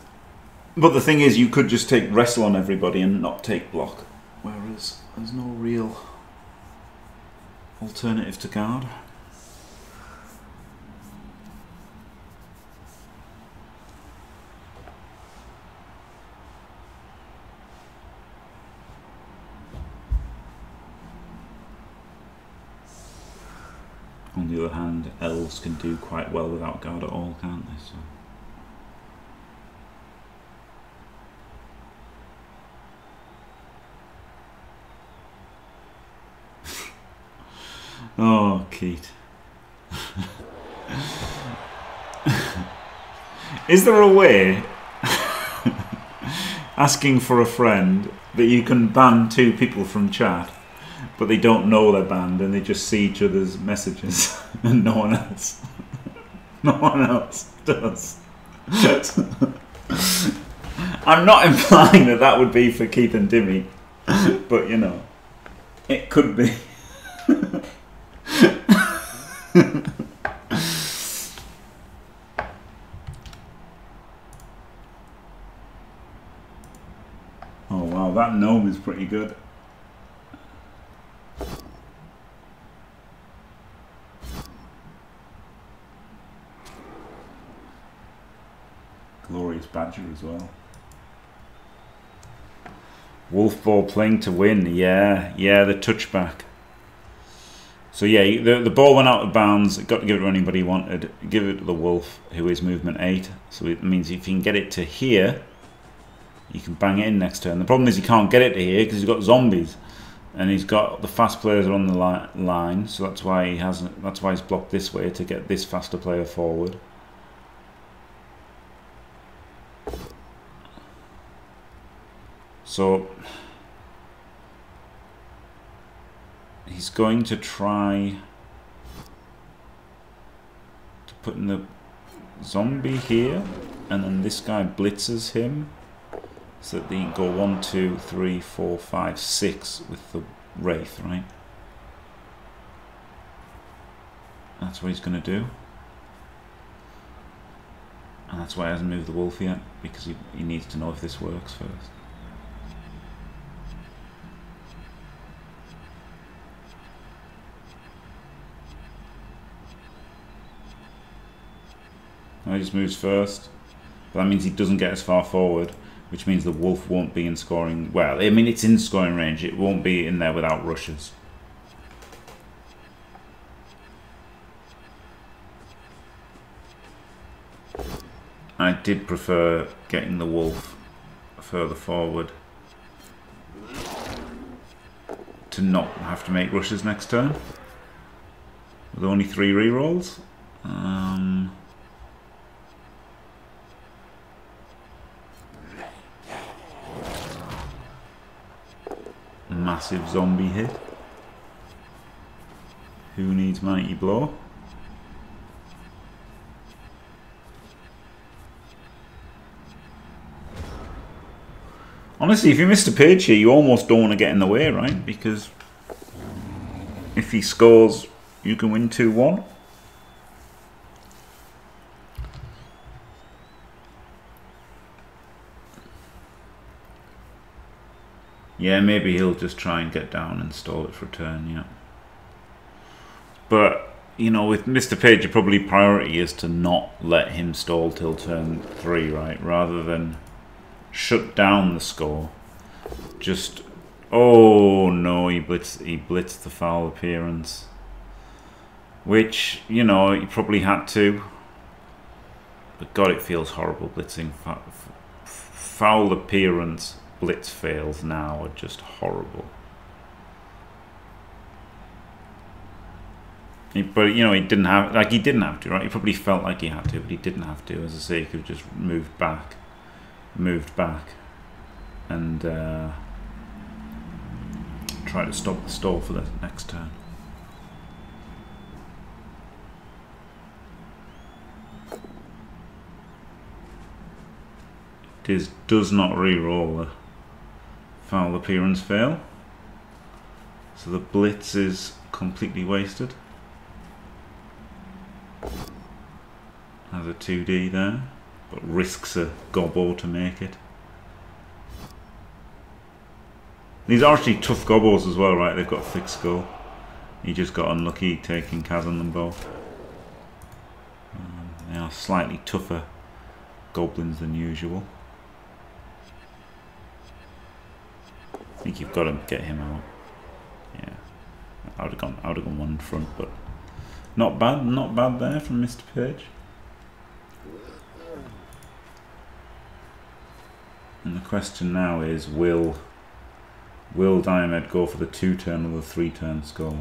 But the thing is, you could just take wrestle on everybody and not take block. Whereas there's no real alternative to guard. On the other hand, elves can do quite well without guard at all, can't they? So. *laughs* oh, Keith. *laughs* Is there a way *laughs* asking for a friend that you can ban two people from chat, but they don't know they're banned and they just see each other's messages *laughs* and no one else, *laughs* no one else does. *laughs* I'm not implying that that would be for Keith and Dimmy, but you know, it could be. oh wow, that gnome is pretty good. As well. Wolf ball playing to win. Yeah, yeah, the touchback. So yeah, the the ball went out of bounds. Got to give it to anybody wanted. Give it to the wolf, who is movement eight. So it means if you can get it to here, you can bang it in next turn. The problem is he can't get it to here because he's got zombies, and he's got the fast players on the li line. So that's why he hasn't. That's why he's blocked this way to get this faster player forward. So he's going to try to put in the zombie here, and then this guy blitzes him, so that they can go one, two, three, four, five, six with the wraith, right? That's what he's going to do. And that's why he hasn't moved the wolf yet, because he, he needs to know if this works first. He just moves first. But that means he doesn't get as far forward, which means the wolf won't be in scoring. Well, I mean, it's in scoring range. It won't be in there without rushes. I did prefer getting the wolf further forward to not have to make rushes next turn. With only three rerolls. Um, massive zombie hit. Who needs Mighty Blow? Honestly, if you missed a page here, you almost don't want to get in the way, right? Because if he scores, you can win 2-1. Yeah, maybe he'll just try and get down and stall it for a turn, yeah. But, you know, with Mr. Page, your probably priority is to not let him stall till turn 3, right? Rather than shut down the score. Just, oh no, he blitzed, he blitzed the foul appearance. Which, you know, he probably had to. But God, it feels horrible blitzing. Foul appearance blitz fails now are just horrible. But you know he didn't have like he didn't have to right. He probably felt like he had to, but he didn't have to. As I say, he could have just moved back, moved back, and uh, try to stop the stall for the next turn. It does not re-roll foul appearance fail. So the blitz is completely wasted. Has a 2D there, but risks a gobble to make it. These are actually tough gobbos as well, right? They've got thick skull. He just got unlucky taking Kaz on them both. Um, they are slightly tougher goblins than usual. Think you've got to get him out. Yeah, I would have gone. I would have gone one in front, but not bad. Not bad there from Mr. Page. And the question now is: Will Will Diomed go for the two turn or the three turn skull?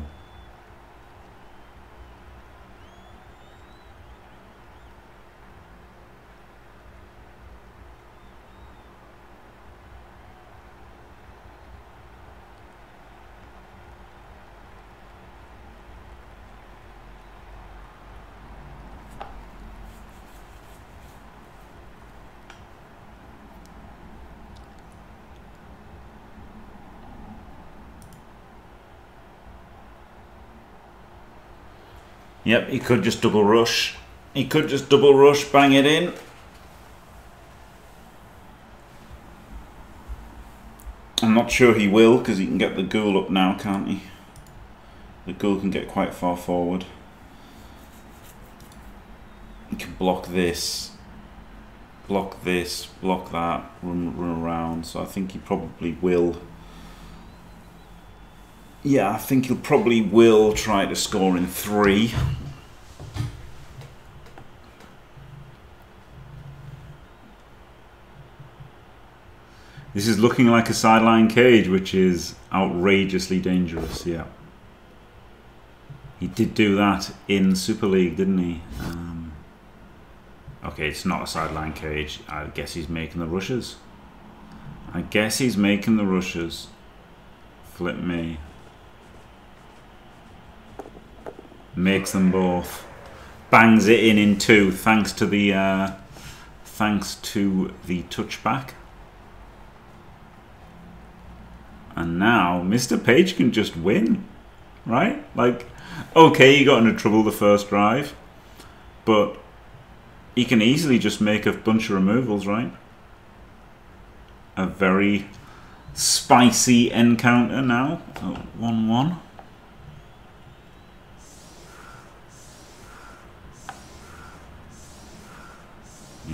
Yep, he could just double rush. He could just double rush, bang it in. I'm not sure he will because he can get the ghoul up now, can't he? The ghoul can get quite far forward. He can block this, block this, block that, run, run around. So I think he probably will yeah, I think he'll probably will try to score in three. This is looking like a sideline cage, which is outrageously dangerous, yeah. He did do that in Super League, didn't he? Um, okay, it's not a sideline cage. I guess he's making the rushes. I guess he's making the rushes. Flip me. Makes them both, bangs it in in two thanks to the uh, thanks to the touchback. And now Mr. Page can just win, right? Like, okay, he got into trouble the first drive, but he can easily just make a bunch of removals, right? A very spicy encounter now. 1-1.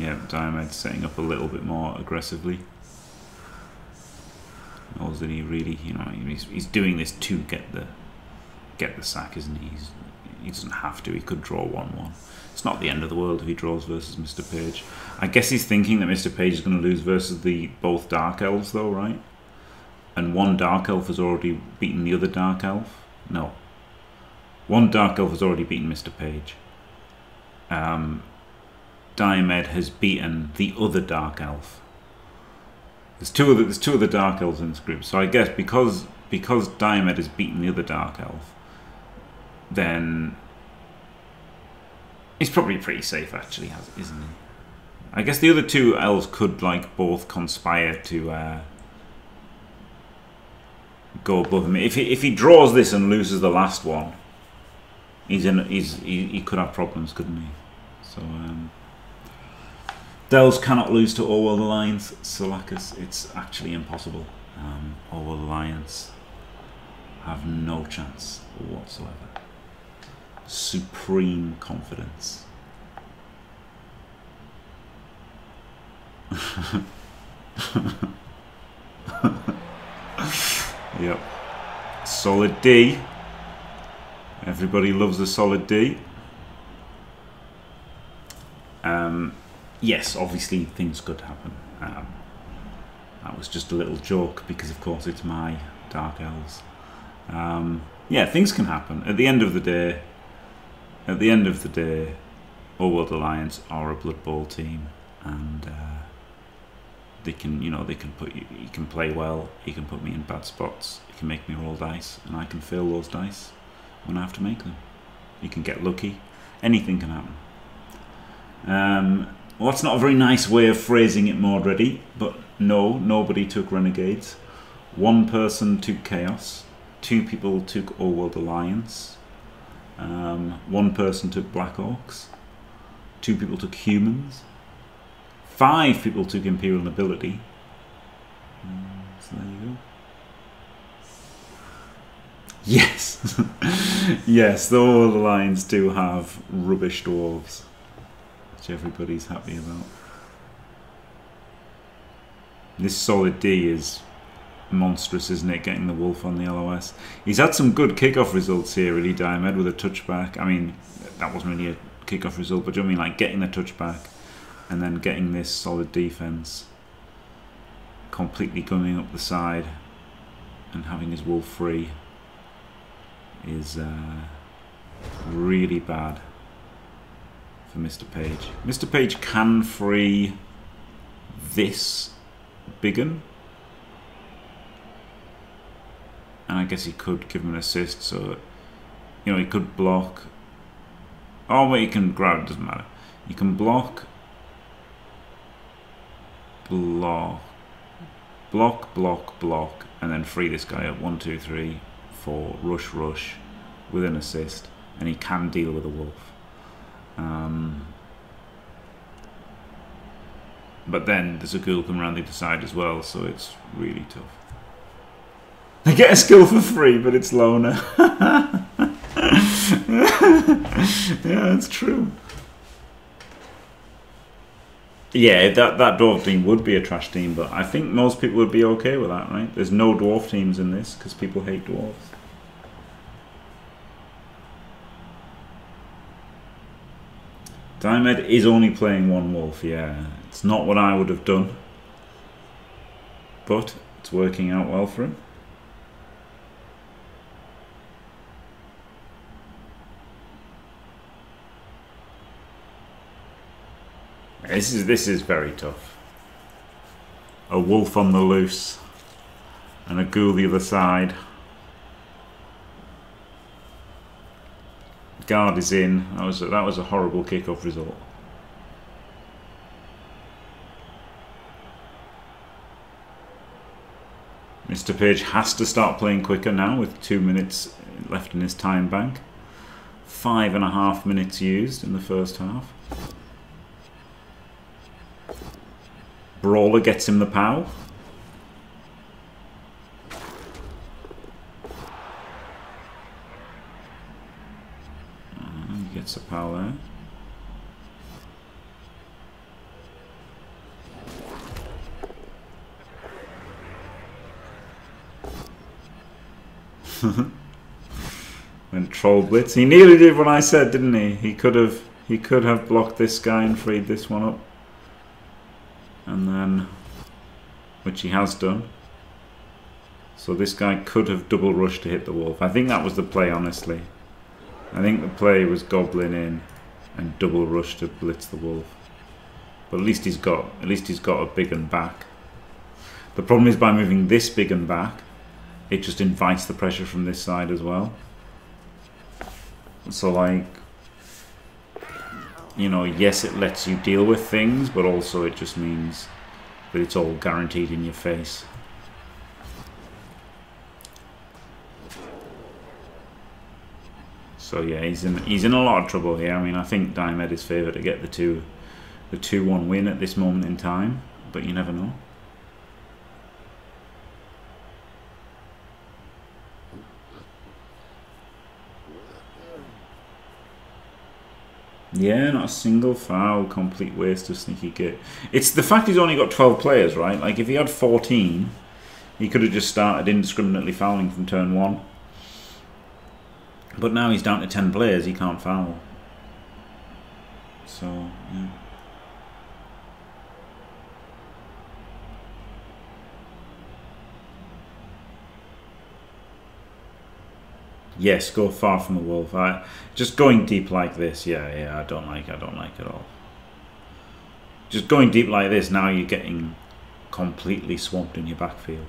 Yeah, Diomed setting up a little bit more aggressively. Or is he really, you know, he's, he's doing this to get the get the sack, isn't he? He's, he doesn't have to. He could draw 1-1. It's not the end of the world if he draws versus Mr. Page. I guess he's thinking that Mr. Page is going to lose versus the both Dark Elves, though, right? and one Dark Elf has already beaten the other Dark Elf. No. One Dark Elf has already beaten Mr. Page. Um, Diomed has beaten the other Dark Elf. There's two other there's two other Dark Elves in this group, so I guess because because Diomed has beaten the other Dark Elf, then he's probably pretty safe actually, isn't he? I guess the other two elves could like both conspire to uh, go above him. If he if he draws this and loses the last one, he's in. He's he, he could have problems, couldn't he? So um, Dells cannot lose to Old World Alliance. Salakis, it's actually impossible. Um, Old World Alliance have no chance whatsoever. Supreme confidence. *laughs* yep. Solid D. Everybody loves a solid D. Um, yes, obviously things could happen. Um, that was just a little joke because, of course, it's my Dark Elves. Um, yeah, things can happen. At the end of the day, at the end of the day, Old World Alliance are a Blood Bowl team, and uh, they can, you know, they can put you. You can play well. You can put me in bad spots. You can make me roll dice, and I can fail those dice when I have to make them. You can get lucky. Anything can happen. Um, well, that's not a very nice way of phrasing it, Mordready, but no, nobody took Renegades. One person took Chaos. Two people took Old World Alliance. Um, one person took Black Orcs. Two people took Humans. Five people took Imperial Nobility. So there you go. Yes, *laughs* yes, the Old World Alliance do have rubbish dwarves which everybody's happy about. This solid D is monstrous, isn't it? Getting the wolf on the LOS. He's had some good kickoff results here, really, Diomed, with a touchback. I mean, that wasn't really a kickoff result, but do you know I mean? Like getting the touchback and then getting this solid defense, completely coming up the side and having his wolf free is uh, really bad for Mr. Page. Mr. Page can free this Biggin. And I guess he could give him an assist, so you know he could block. Oh wait, he can grab, doesn't matter. You can block block block, block, block, and then free this guy up. One, two, three, four, rush, rush, with an assist, and he can deal with a wolf. Um, but then there's a ghoul come the other side as well, so it's really tough. They get a skill for free, but it's loner. *laughs* yeah, it's true. Yeah, that that dwarf team would be a trash team, but I think most people would be okay with that, right? There's no dwarf teams in this because people hate dwarves. Diomed is only playing one wolf, yeah. It's not what I would have done. But it's working out well for him. This is this is very tough. A wolf on the loose and a ghoul the other side. Guard is in. That was a, that was a horrible kickoff result. Mr. Page has to start playing quicker now with two minutes left in his time bank. Five and a half minutes used in the first half. Brawler gets him the POW. gets a power. *laughs* when troll blitz, he nearly did what I said, didn't he? He could have, he could have blocked this guy and freed this one up, and then, which he has done. So this guy could have double rushed to hit the wolf. I think that was the play, honestly. I think the play was goblin in and double rush to blitz the wolf. But at least he's got at least he's got a big and back. The problem is by moving this big and back, it just invites the pressure from this side as well. So like you know, yes it lets you deal with things, but also it just means that it's all guaranteed in your face. So yeah, he's in he's in a lot of trouble here. I mean, I think Diomed is favoured to get the two the two one win at this moment in time, but you never know. Yeah, not a single foul, complete waste of sneaky git. It's the fact he's only got 12 players, right? Like, if he had 14, he could have just started indiscriminately fouling from turn one. But now he's down to 10 players, he can't foul. So, yeah. Yes, go far from the wolf. I, just going deep like this, yeah, yeah, I don't like I don't like it all. Just going deep like this, now you're getting completely swamped in your backfield.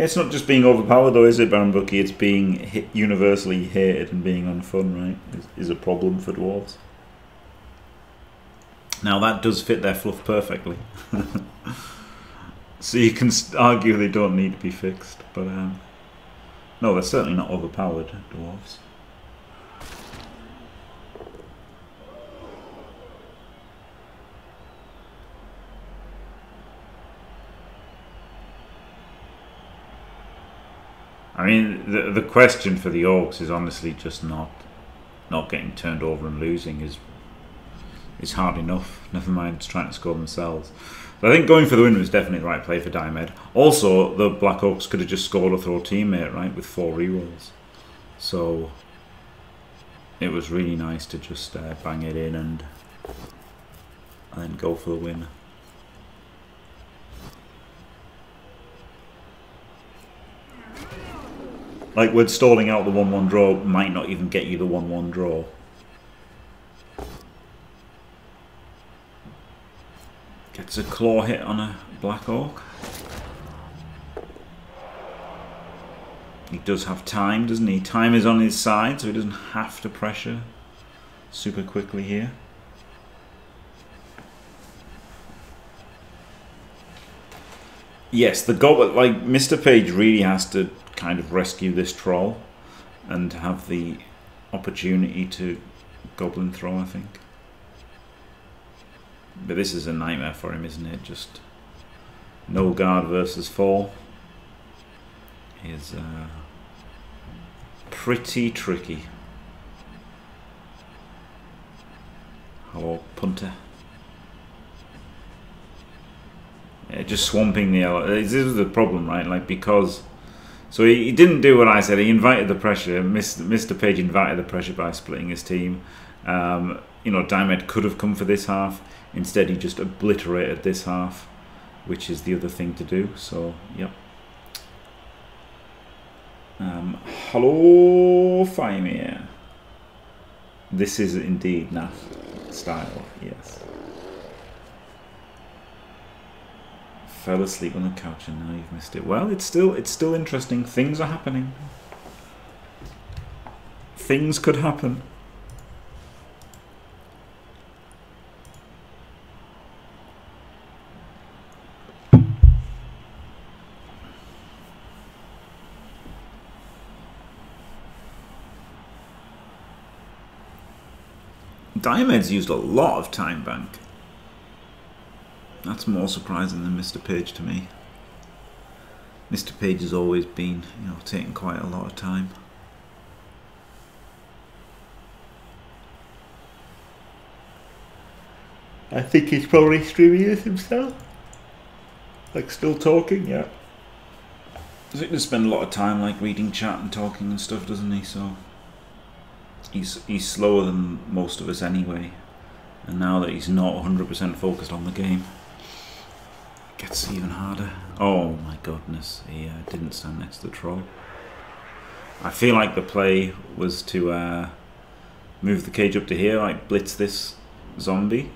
Yeah, it's not just being overpowered though, is it, Baron Bookie? It's being hit, universally hated and being unfun, right? Is, is a problem for dwarves. Now that does fit their fluff perfectly. *laughs* so you can argue they don't need to be fixed, but um, no, they're certainly not overpowered dwarves. I mean, the the question for the Orcs is honestly just not not getting turned over and losing is is hard enough. Never mind trying to score themselves. But I think going for the win was definitely the right play for Diomed. Also, the Black Orcs could have just scored a throw teammate, right, with four rerolls. So it was really nice to just uh, bang it in and, and then go for the win. Like, with stalling out the 1-1 draw might not even get you the 1-1 draw. Gets a claw hit on a Black Orc. He does have time, doesn't he? Time is on his side, so he doesn't have to pressure super quickly here. Yes, the goblin, like Mr. Page really has to kind of rescue this troll and have the opportunity to goblin throw, I think. But this is a nightmare for him, isn't it? Just no guard versus four is uh, pretty tricky. Hello, punter. Yeah, just swamping the. This is the problem, right? Like because. So he, he didn't do what I said. He invited the pressure. Mr. Mr. Page invited the pressure by splitting his team. Um, you know, Diomed could have come for this half. Instead, he just obliterated this half, which is the other thing to do. So, yep. Um, hello, Fimir. This is indeed Nath style, yes. Fell asleep on the couch and now you've missed it. Well, it's still it's still interesting. Things are happening. Things could happen. Diomed's used a lot of time bank. That's more surprising than Mr. Page to me. Mr. Page has always been, you know, taking quite a lot of time. I think he's probably streaming this himself. Like, still talking, yeah. I think he spend a lot of time, like, reading chat and talking and stuff, doesn't he? So he's he's slower than most of us anyway. And now that he's not 100% focused on the game, gets even harder. Oh my goodness, he uh, didn't stand next to the troll. I feel like the play was to uh, move the cage up to here, like blitz this zombie,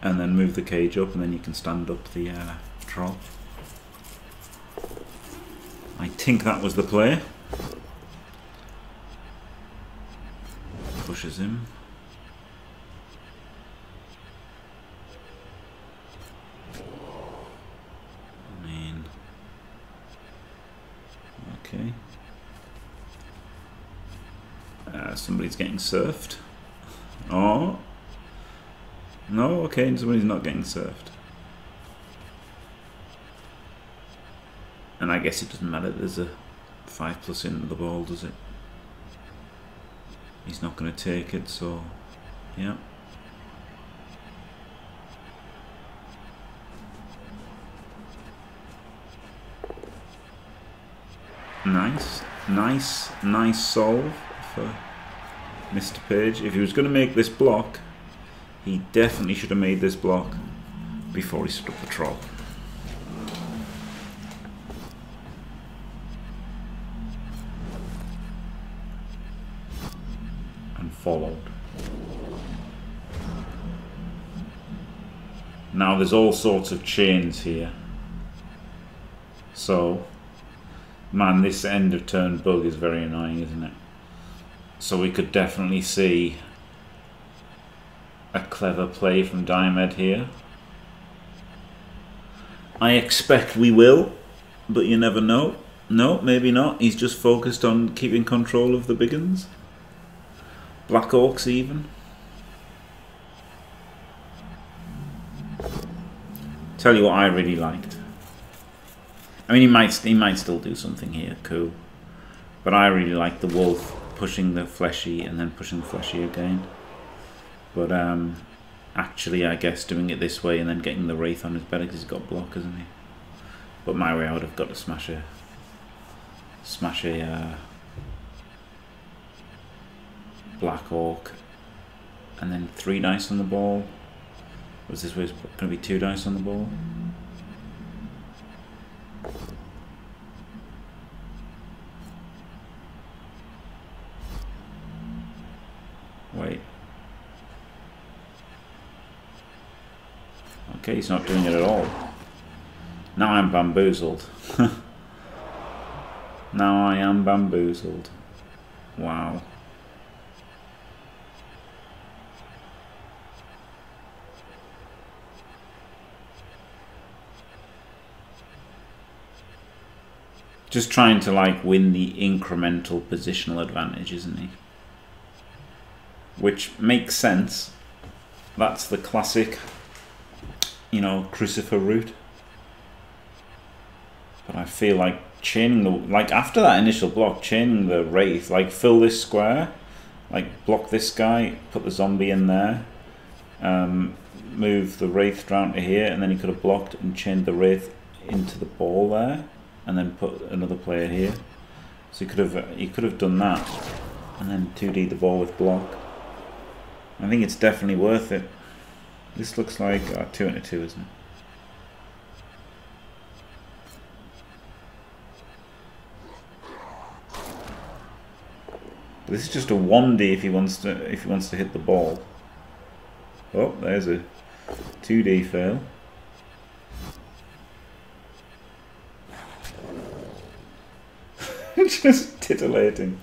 and then move the cage up, and then you can stand up the uh, troll. I think that was the play. Pushes him. Okay. Uh, somebody's getting surfed. Oh. No, okay, somebody's not getting surfed. And I guess it doesn't matter, there's a 5 plus in the ball, does it? He's not going to take it, so yeah. Nice, nice, nice solve for Mr. Page. If he was going to make this block, he definitely should have made this block before he stood the troll. And followed. Now there's all sorts of chains here. So, man, this end of turn bug is very annoying, isn't it? So we could definitely see a clever play from Diomed here. I expect we will, but you never know. No, maybe not. He's just focused on keeping control of the biggins. Black Orcs even. Tell you what I really liked. I mean, he might he might still do something here, cool. But I really like the wolf pushing the fleshy and then pushing the fleshy again. But um, actually, I guess doing it this way and then getting the wraith on his better because he's got block, isn't he? But my way, I would have got to smash a smash a uh, black orc and then three dice on the ball. Was this way going to be two dice on the ball? Wait. Okay, he's not doing it at all. Now I'm bamboozled. *laughs* now I am bamboozled. Wow. Just trying to like win the incremental positional advantage, isn't he? Which makes sense. That's the classic, you know, crucifer route. But I feel like chaining the like after that initial block, chaining the wraith, like fill this square, like block this guy, put the zombie in there, um, move the wraith down to here, and then he could have blocked and chained the wraith into the ball there and then put another player here. So he could have he could have done that, and then 2D the ball with block. I think it's definitely worth it. This looks like uh, two and a two, isn't it? This is just a 1D if he wants to if he wants to hit the ball. Oh, there's a 2D fail. *laughs* just titillating.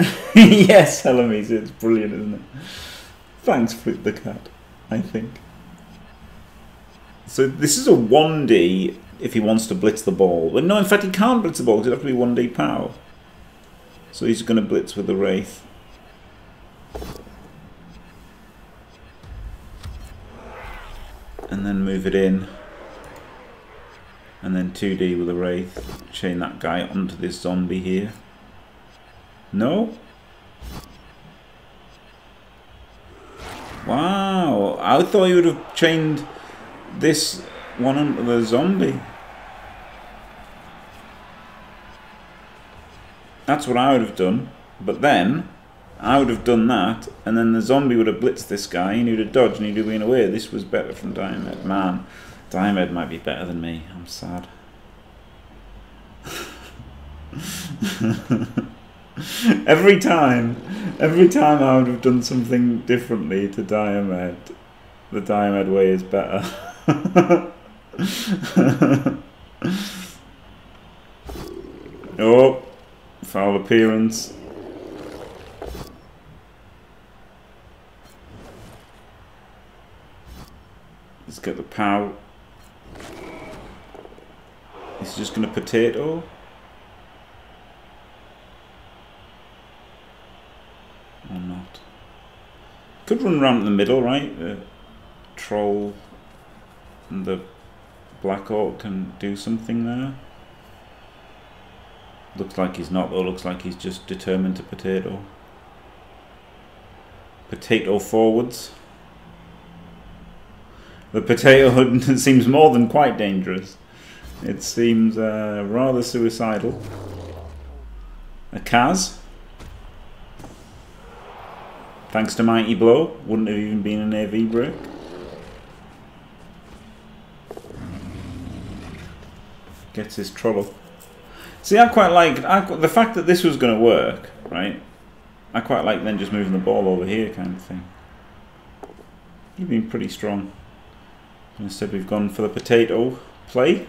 *laughs* yes, Helamis, it's brilliant, isn't it? Thanks, Flip the Cat, I think. So this is a 1D if he wants to blitz the ball. But no, in fact, he can't blitz the ball because it has to be 1D power. So he's going to blitz with the Wraith. And then move it in and then 2D with a Wraith, chain that guy onto this zombie here. No? Wow, I thought you would have chained this one onto the zombie. That's what I would have done, but then I would have done that, and then the zombie would have blitzed this guy, and he'd have dodged, and he'd have been away. This was better from Diomed. Man, Diomed might be better than me. I'm sad. *laughs* *laughs* every time, every time I would have done something differently to Diomed, the Diomed way is better. *laughs* oh, foul appearance. Let's get the pow. He's just going to potato. Or not. Could run around in the middle, right? The troll and the Black Orc can do something there. Looks like he's not though, looks like he's just determined to potato. Potato forwards. The potato *laughs* seems more than quite dangerous. It seems uh, rather suicidal. A Kaz. Thanks to Mighty Blow, wouldn't have even been an AV break. Gets his trouble. See, I quite like I, the fact that this was going to work, right? I quite like then just moving the ball over here kind of thing. You've been pretty strong. Instead we've gone for the potato play.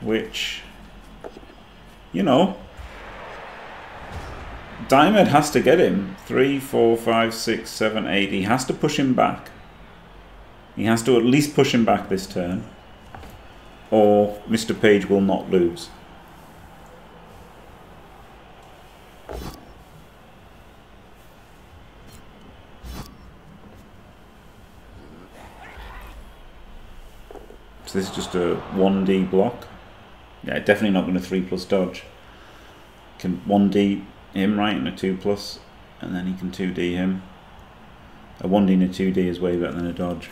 Which, you know, Diomed has to get him. Three, four, five, six, seven, eight. He has to push him back. He has to at least push him back this turn. Or Mr. Page will not lose. So this is just a 1D block. Yeah, definitely not going to 3 plus dodge. Can 1D him right and a 2 plus, and then he can 2D him. A 1D and a 2D is way better than a dodge.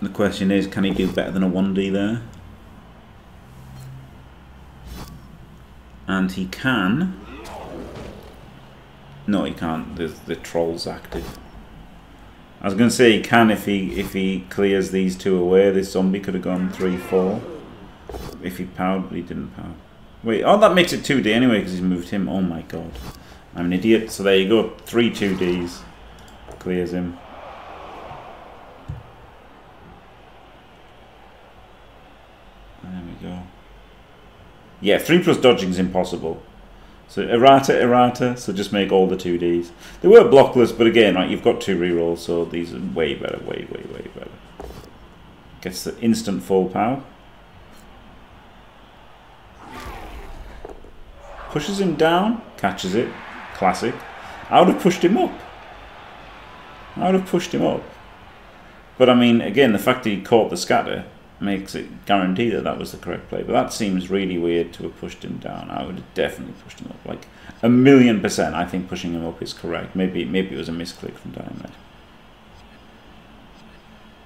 The question is, can he do better than a 1D there? And he can. No, he can't. The, the troll's active. I was going to say he can if he if he clears these two away. This zombie could have gone 3-4. If he powered, but he didn't power. Wait, oh, that makes it 2D anyway because he's moved him. Oh my god. I'm an idiot. So there you go. Three 2Ds. Clears him. There we go. Yeah, 3 plus dodging is impossible. So errata, errata, so just make all the 2Ds. They were blockless, but again, right, you've got two rerolls, so these are way better, way, way, way better. Gets the instant full power. Pushes him down, catches it, classic. I would have pushed him up. I would have pushed him up. But I mean, again, the fact that he caught the scatter makes it guarantee that that was the correct play. But that seems really weird to have pushed him down. I would have definitely pushed him up. Like a million percent, I think pushing him up is correct. Maybe maybe it was a misclick from Diomed.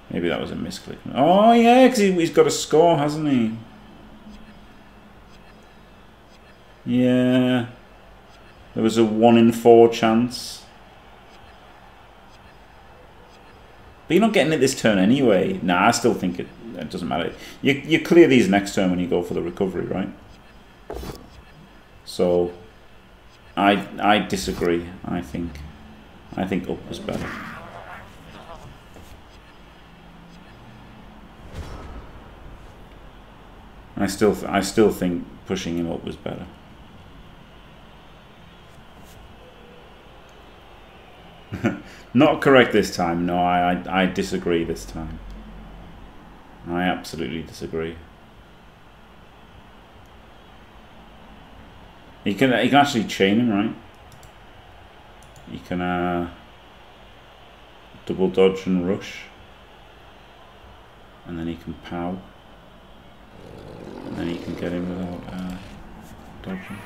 Maybe that was a misclick. Oh yeah, because he, he's got a score, hasn't he? Yeah. There was a one in four chance. But you're not getting it this turn anyway. Nah, I still think it it doesn't matter. You, you clear these next turn when you go for the recovery, right? So, I I disagree. I think I think up was better. I still I still think pushing him up was better. *laughs* Not correct this time. No, I, I I disagree this time. I absolutely disagree. You can you can actually chain him, right? You can uh, double dodge and rush, and then he can pow, and then he can get him without uh, dodging.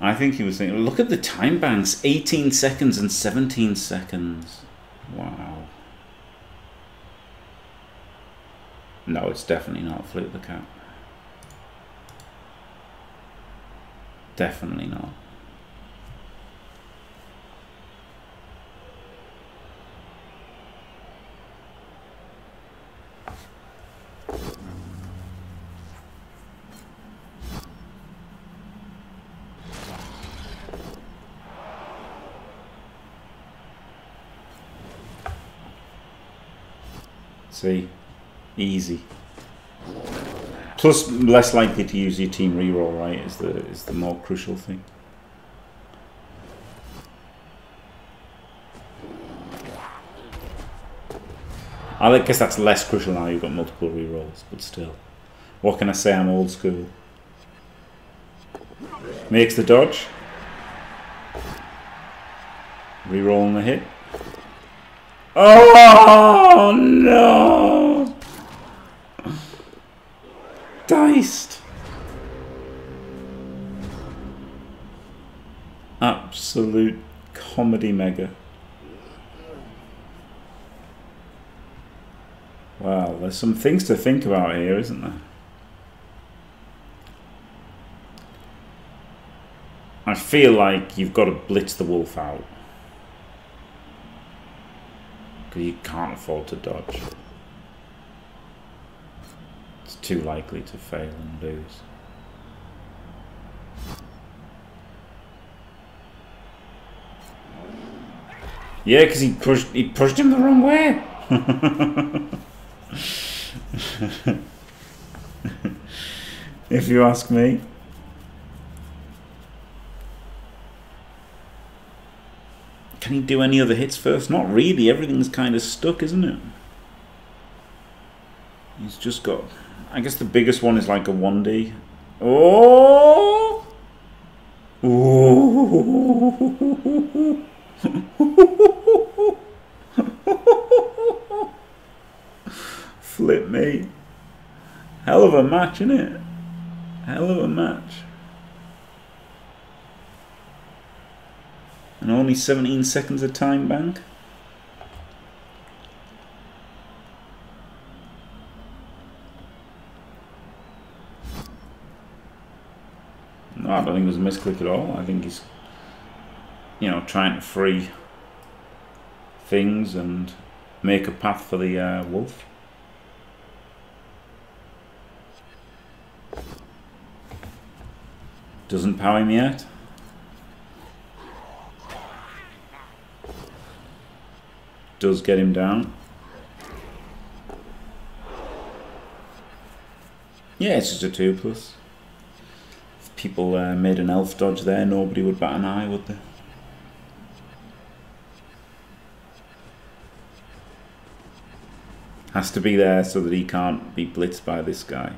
I think he was thinking, look at the time banks 18 seconds and 17 seconds. Wow. No, it's definitely not Flip the Cat. Definitely not. See? Easy. Plus, less likely to use your team reroll, right, is the, is the more crucial thing. I guess that's less crucial now you've got multiple rerolls, but still. What can I say? I'm old school. Makes the dodge. Rerolling the hit. Oh no! Diced. Absolute comedy mega. Wow, there's some things to think about here, isn't there? I feel like you've got to blitz the wolf out. You can't afford to dodge. It's too likely to fail and lose. Yeah, because he pushed he pushed him the wrong way. *laughs* if you ask me. Can he do any other hits first? Not really. Everything's kind of stuck, isn't it? He's just got... I guess the biggest one is like a 1D. Oh! Ooh. *laughs* Flip me. Hell of a match, isn't it? Hell of a match. And only 17 seconds of time bank. No, I don't think it was a misclick at all. I think he's, you know, trying to free things and make a path for the uh, wolf. Doesn't power him yet. Does get him down. Yeah, it's just a 2 plus. If people uh, made an elf dodge there, nobody would bat an eye, would they? Has to be there so that he can't be blitzed by this guy.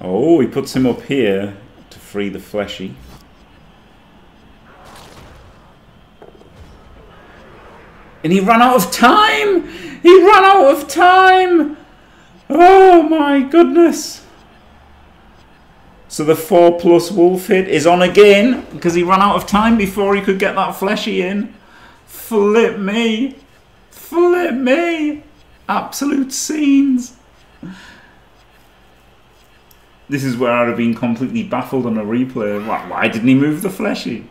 Oh, he puts him up here to free the fleshy. And he ran out of time! He ran out of time! Oh my goodness! So the 4 plus wolf hit is on again because he ran out of time before he could get that fleshy in. Flip me! Flip me! Absolute scenes! This is where I'd have been completely baffled on a replay. Why, why didn't he move the fleshy?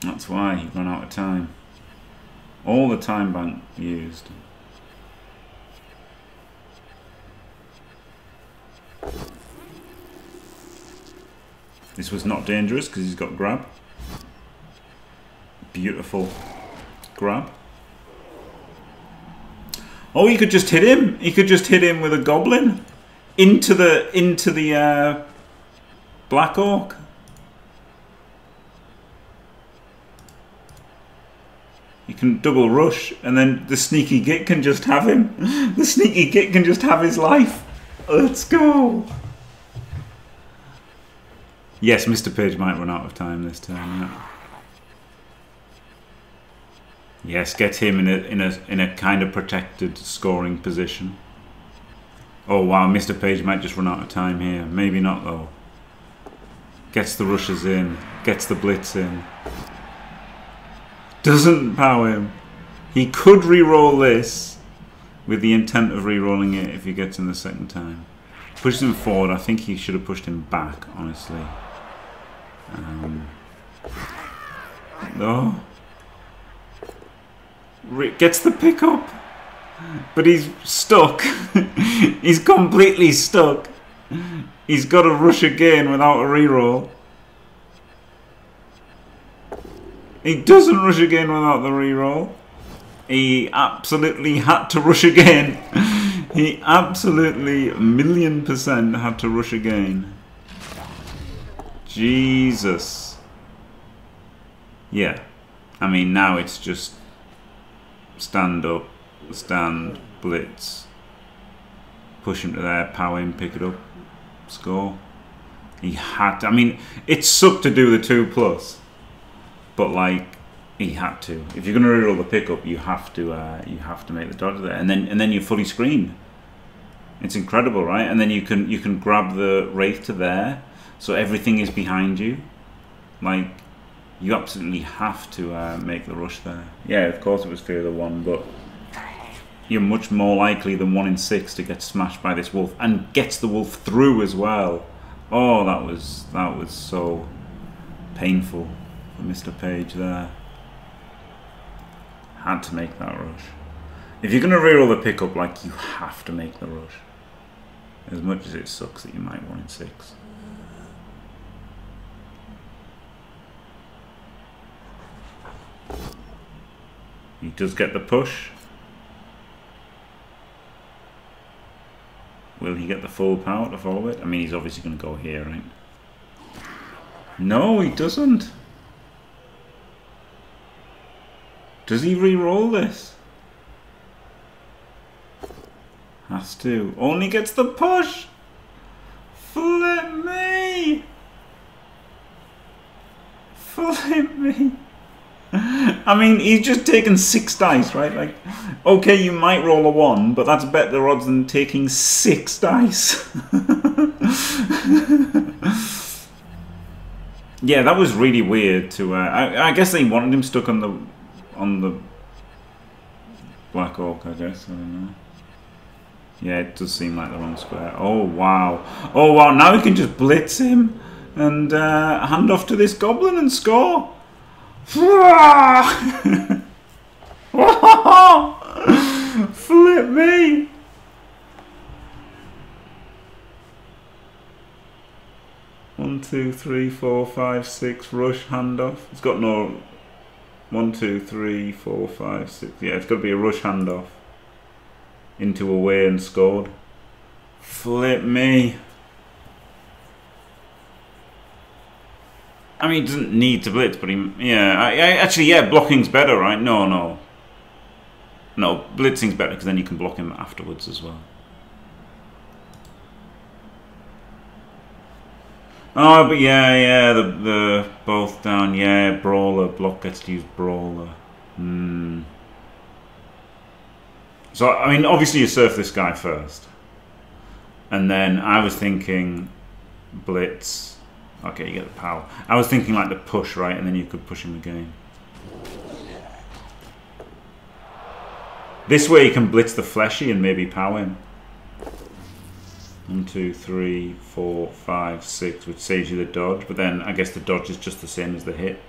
That's why he ran out of time. All the time bank used. This was not dangerous because he's got grab. Beautiful grab. Oh, he could just hit him. He could just hit him with a goblin into the into the uh, black orc. Can double rush, and then the sneaky git can just have him. *laughs* The sneaky git can just have his life. Let's go. Yes, Mr. Page might run out of time this time. Yeah. Yes, get him in a in a in a kind of protected scoring position. Oh wow, Mr. Page might just run out of time here. Maybe not though. Gets the rushes in, gets the blitz in. Doesn't power him. He could re-roll this with the intent of re-rolling it if he gets in the second time. Pushes him forward. I think he should have pushed him back, honestly. Um, no. Rick gets the pickup. But he's stuck. *laughs* he's completely stuck. He's got to rush again without a reroll. He doesn't rush again without the reroll. He absolutely had to rush again. he absolutely million percent had to rush again. Jesus. Yeah. I mean, now it's just stand up, stand, blitz, push him to there, power him, pick it up, score. He had to, I mean, it sucked to do the 2 plus, but like, he had to. If you're going to reroll the pickup, you have to uh, you have to make the dodge there, and then and then you're fully screened. It's incredible, right? And then you can you can grab the wraith to there, so everything is behind you. Like you absolutely have to uh, make the rush there. Yeah, of course it was fear the one, but you're much more likely than one in six to get smashed by this wolf and gets the wolf through as well. Oh, that was that was so painful for Mr. Page there. Had to make that rush. If you're going to reroll the pickup, like, you have to make the rush. As much as it sucks that you might one in six. He does get the push. Will he get the full power to follow it? I mean, he's obviously going to go here, right? No, he doesn't. Does he re-roll this? Has to. Only gets the push! Flip me! Flip me! I mean, he's just taken six dice, right? Like, okay, you might roll a one, but that's better odds than taking six dice. *laughs* yeah, that was really weird. To uh, I, I guess they wanted him stuck on the on the Black Orc, I guess. I don't know. Yeah, it does seem like the wrong square. Oh, wow. Oh, wow. Now we can just blitz him and uh, hand off to this goblin and score. *laughs* Flip me. One, two, three, four, five, six. Rush handoff. It's got no one, two, three, four, five, six. Yeah, it's got to be a rush handoff. Into away and scored. Flip me. I mean, he doesn't need to blitz, but he, yeah, I, I, actually, yeah, blocking's better, right? No, no. No, blitzing's better because then you can block him afterwards as well. Oh, but yeah, yeah, the the both down. Yeah, brawler block gets to use brawler. Hmm. So I mean, obviously you surf this guy first, and then I was thinking blitz. Okay, you get the power. I was thinking like the push, right, and then you could push him again. This way you can blitz the fleshy and maybe power him. One, two, three, four, five, six, which saves you the dodge, but then I guess the dodge is just the same as the hit.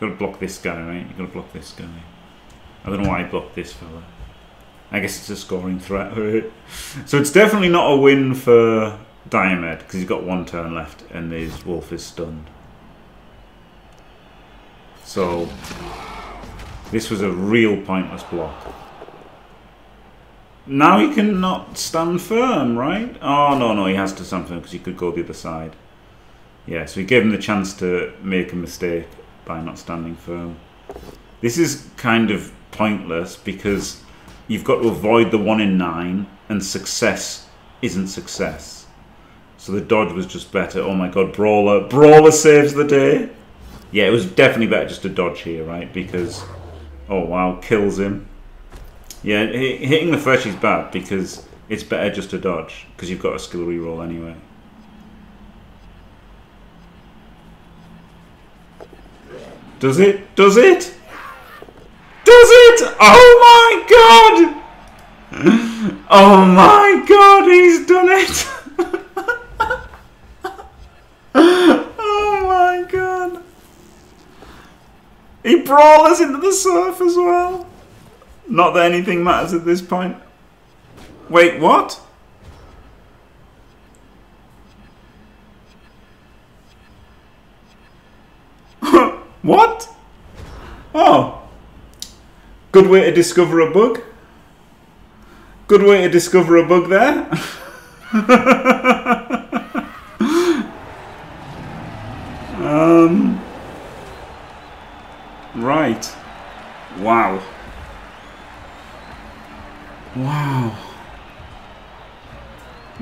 You've got to block this guy, right? You've got to block this guy. I don't know why I blocked this fella. I guess it's a scoring threat? *laughs* So it's definitely not a win for Diomed, because he's got one turn left and his wolf is stunned. So, this was a real pointless block. Now he can not stand firm, right? Oh, no, no, he has to stand firm because he could go the other side. Yeah, so he gave him the chance to make a mistake by not standing firm. This is kind of pointless because you've got to avoid the one in nine, and success isn't success. So the dodge was just better. Oh my god, Brawler. Brawler saves the day. Yeah, it was definitely better just to dodge here, right? Because, oh wow, kills him. Yeah, hitting the fresh is bad because it's better just to dodge because you've got a skill reroll anyway. Does it? Does it? Does it? Oh my god! *laughs* Oh my god, he's done it! *laughs* oh my god. He brawls into the surf as well. Not that anything matters at this point. Wait, what? *laughs* what? Oh. Good way to discover a bug. Good way to discover a bug there. *laughs* right. Wow. Wow.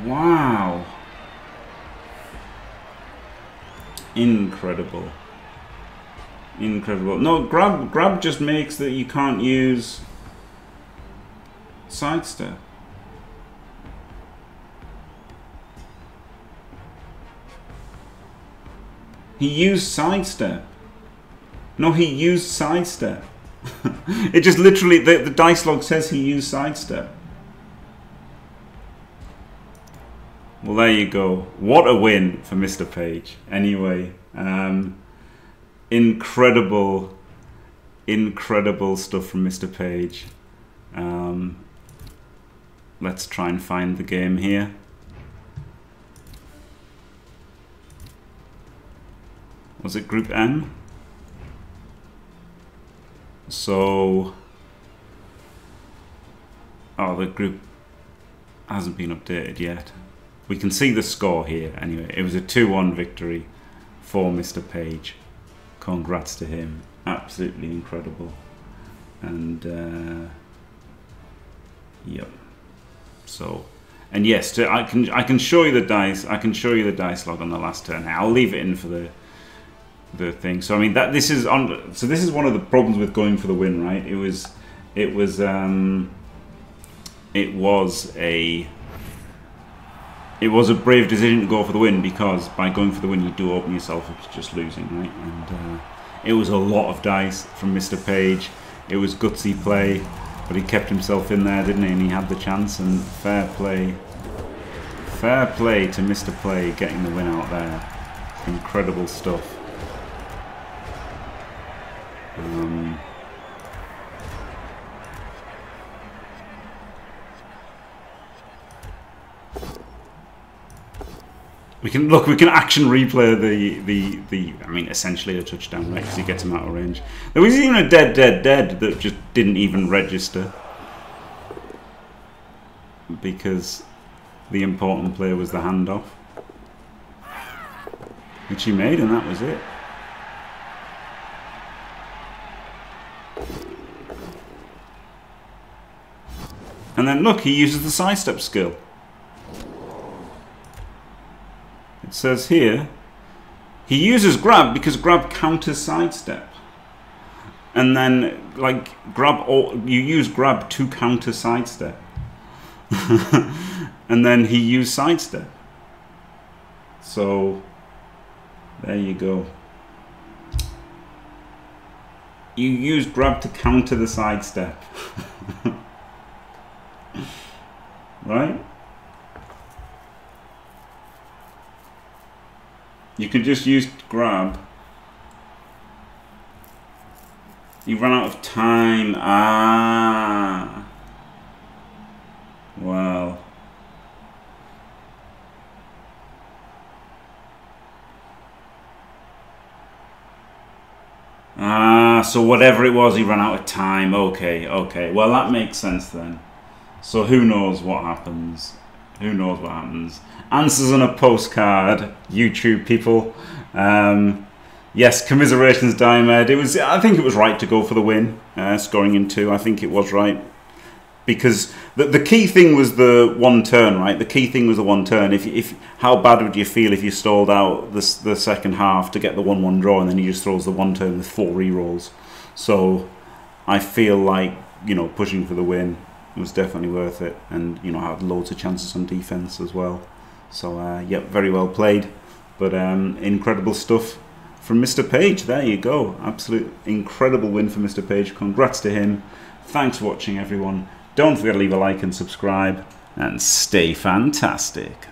Wow. Incredible. Incredible. No, grab grab just makes that you can't use sidestep. He used sidestep. No, he used sidestep. *laughs* it just literally, the, the dice log says he used sidestep. Well, there you go. What a win for Mr. Page. Anyway, um, incredible, incredible stuff from Mr. Page. Um, let's try and find the game here. Was it Group M? So, oh, the group hasn't been updated yet. We can see the score here anyway. It was a 2-1 victory for Mr. Page. Congrats to him. Absolutely incredible. And, uh, yep. So, and yes, I can I can show you the dice. I can show you the dice log on the last turn. I'll leave it in for the the thing. So I mean that this is on. So this is one of the problems with going for the win, right? It was, it was, um, it was a, it was a brave decision to go for the win because by going for the win you do open yourself up to just losing, right? And uh, it was a lot of dice from Mr. Page. It was gutsy play. But he kept himself in there, didn't he? And he had the chance, and fair play. Fair play to Mr. Play getting the win out there. Incredible stuff. We can look. We can action replay the the the. I mean, essentially a touchdown, right? Because he gets him out of range. There was even a dead, dead, dead that just didn't even register because the important play was the handoff, which he made, and that was it. And then look, he uses the sidestep skill. It says here, he uses grab because grab counters sidestep. And then, like, grab, or you use grab to counter sidestep. *laughs* and then he used sidestep. So, there you go. You use grab to counter the sidestep. *laughs* right? You can just use grab. You run out of time. Ah. Well. Ah, so whatever it was, he ran out of time. Okay, okay. Well, that makes sense then. So who knows what happens? Who knows what happens? Answers on a postcard, YouTube people. Um, yes, commiserations, Diomed. It was. I think it was right to go for the win, uh, scoring in two. I think it was right. because the, the key thing was the one turn, right? The key thing was the one turn. If if how bad would you feel if you stalled out the the second half to get the one one draw and then he just throws the one turn with four re rolls? So I feel like you know pushing for the win was definitely worth it, and you know had loads of chances on defense as well. So uh, yep, very well played, but um, incredible stuff from Mr. Page. There you go, absolute incredible win for Mr. Page. Congrats to him. Thanks for watching, everyone. Don't forget to leave a like and subscribe, and stay fantastic.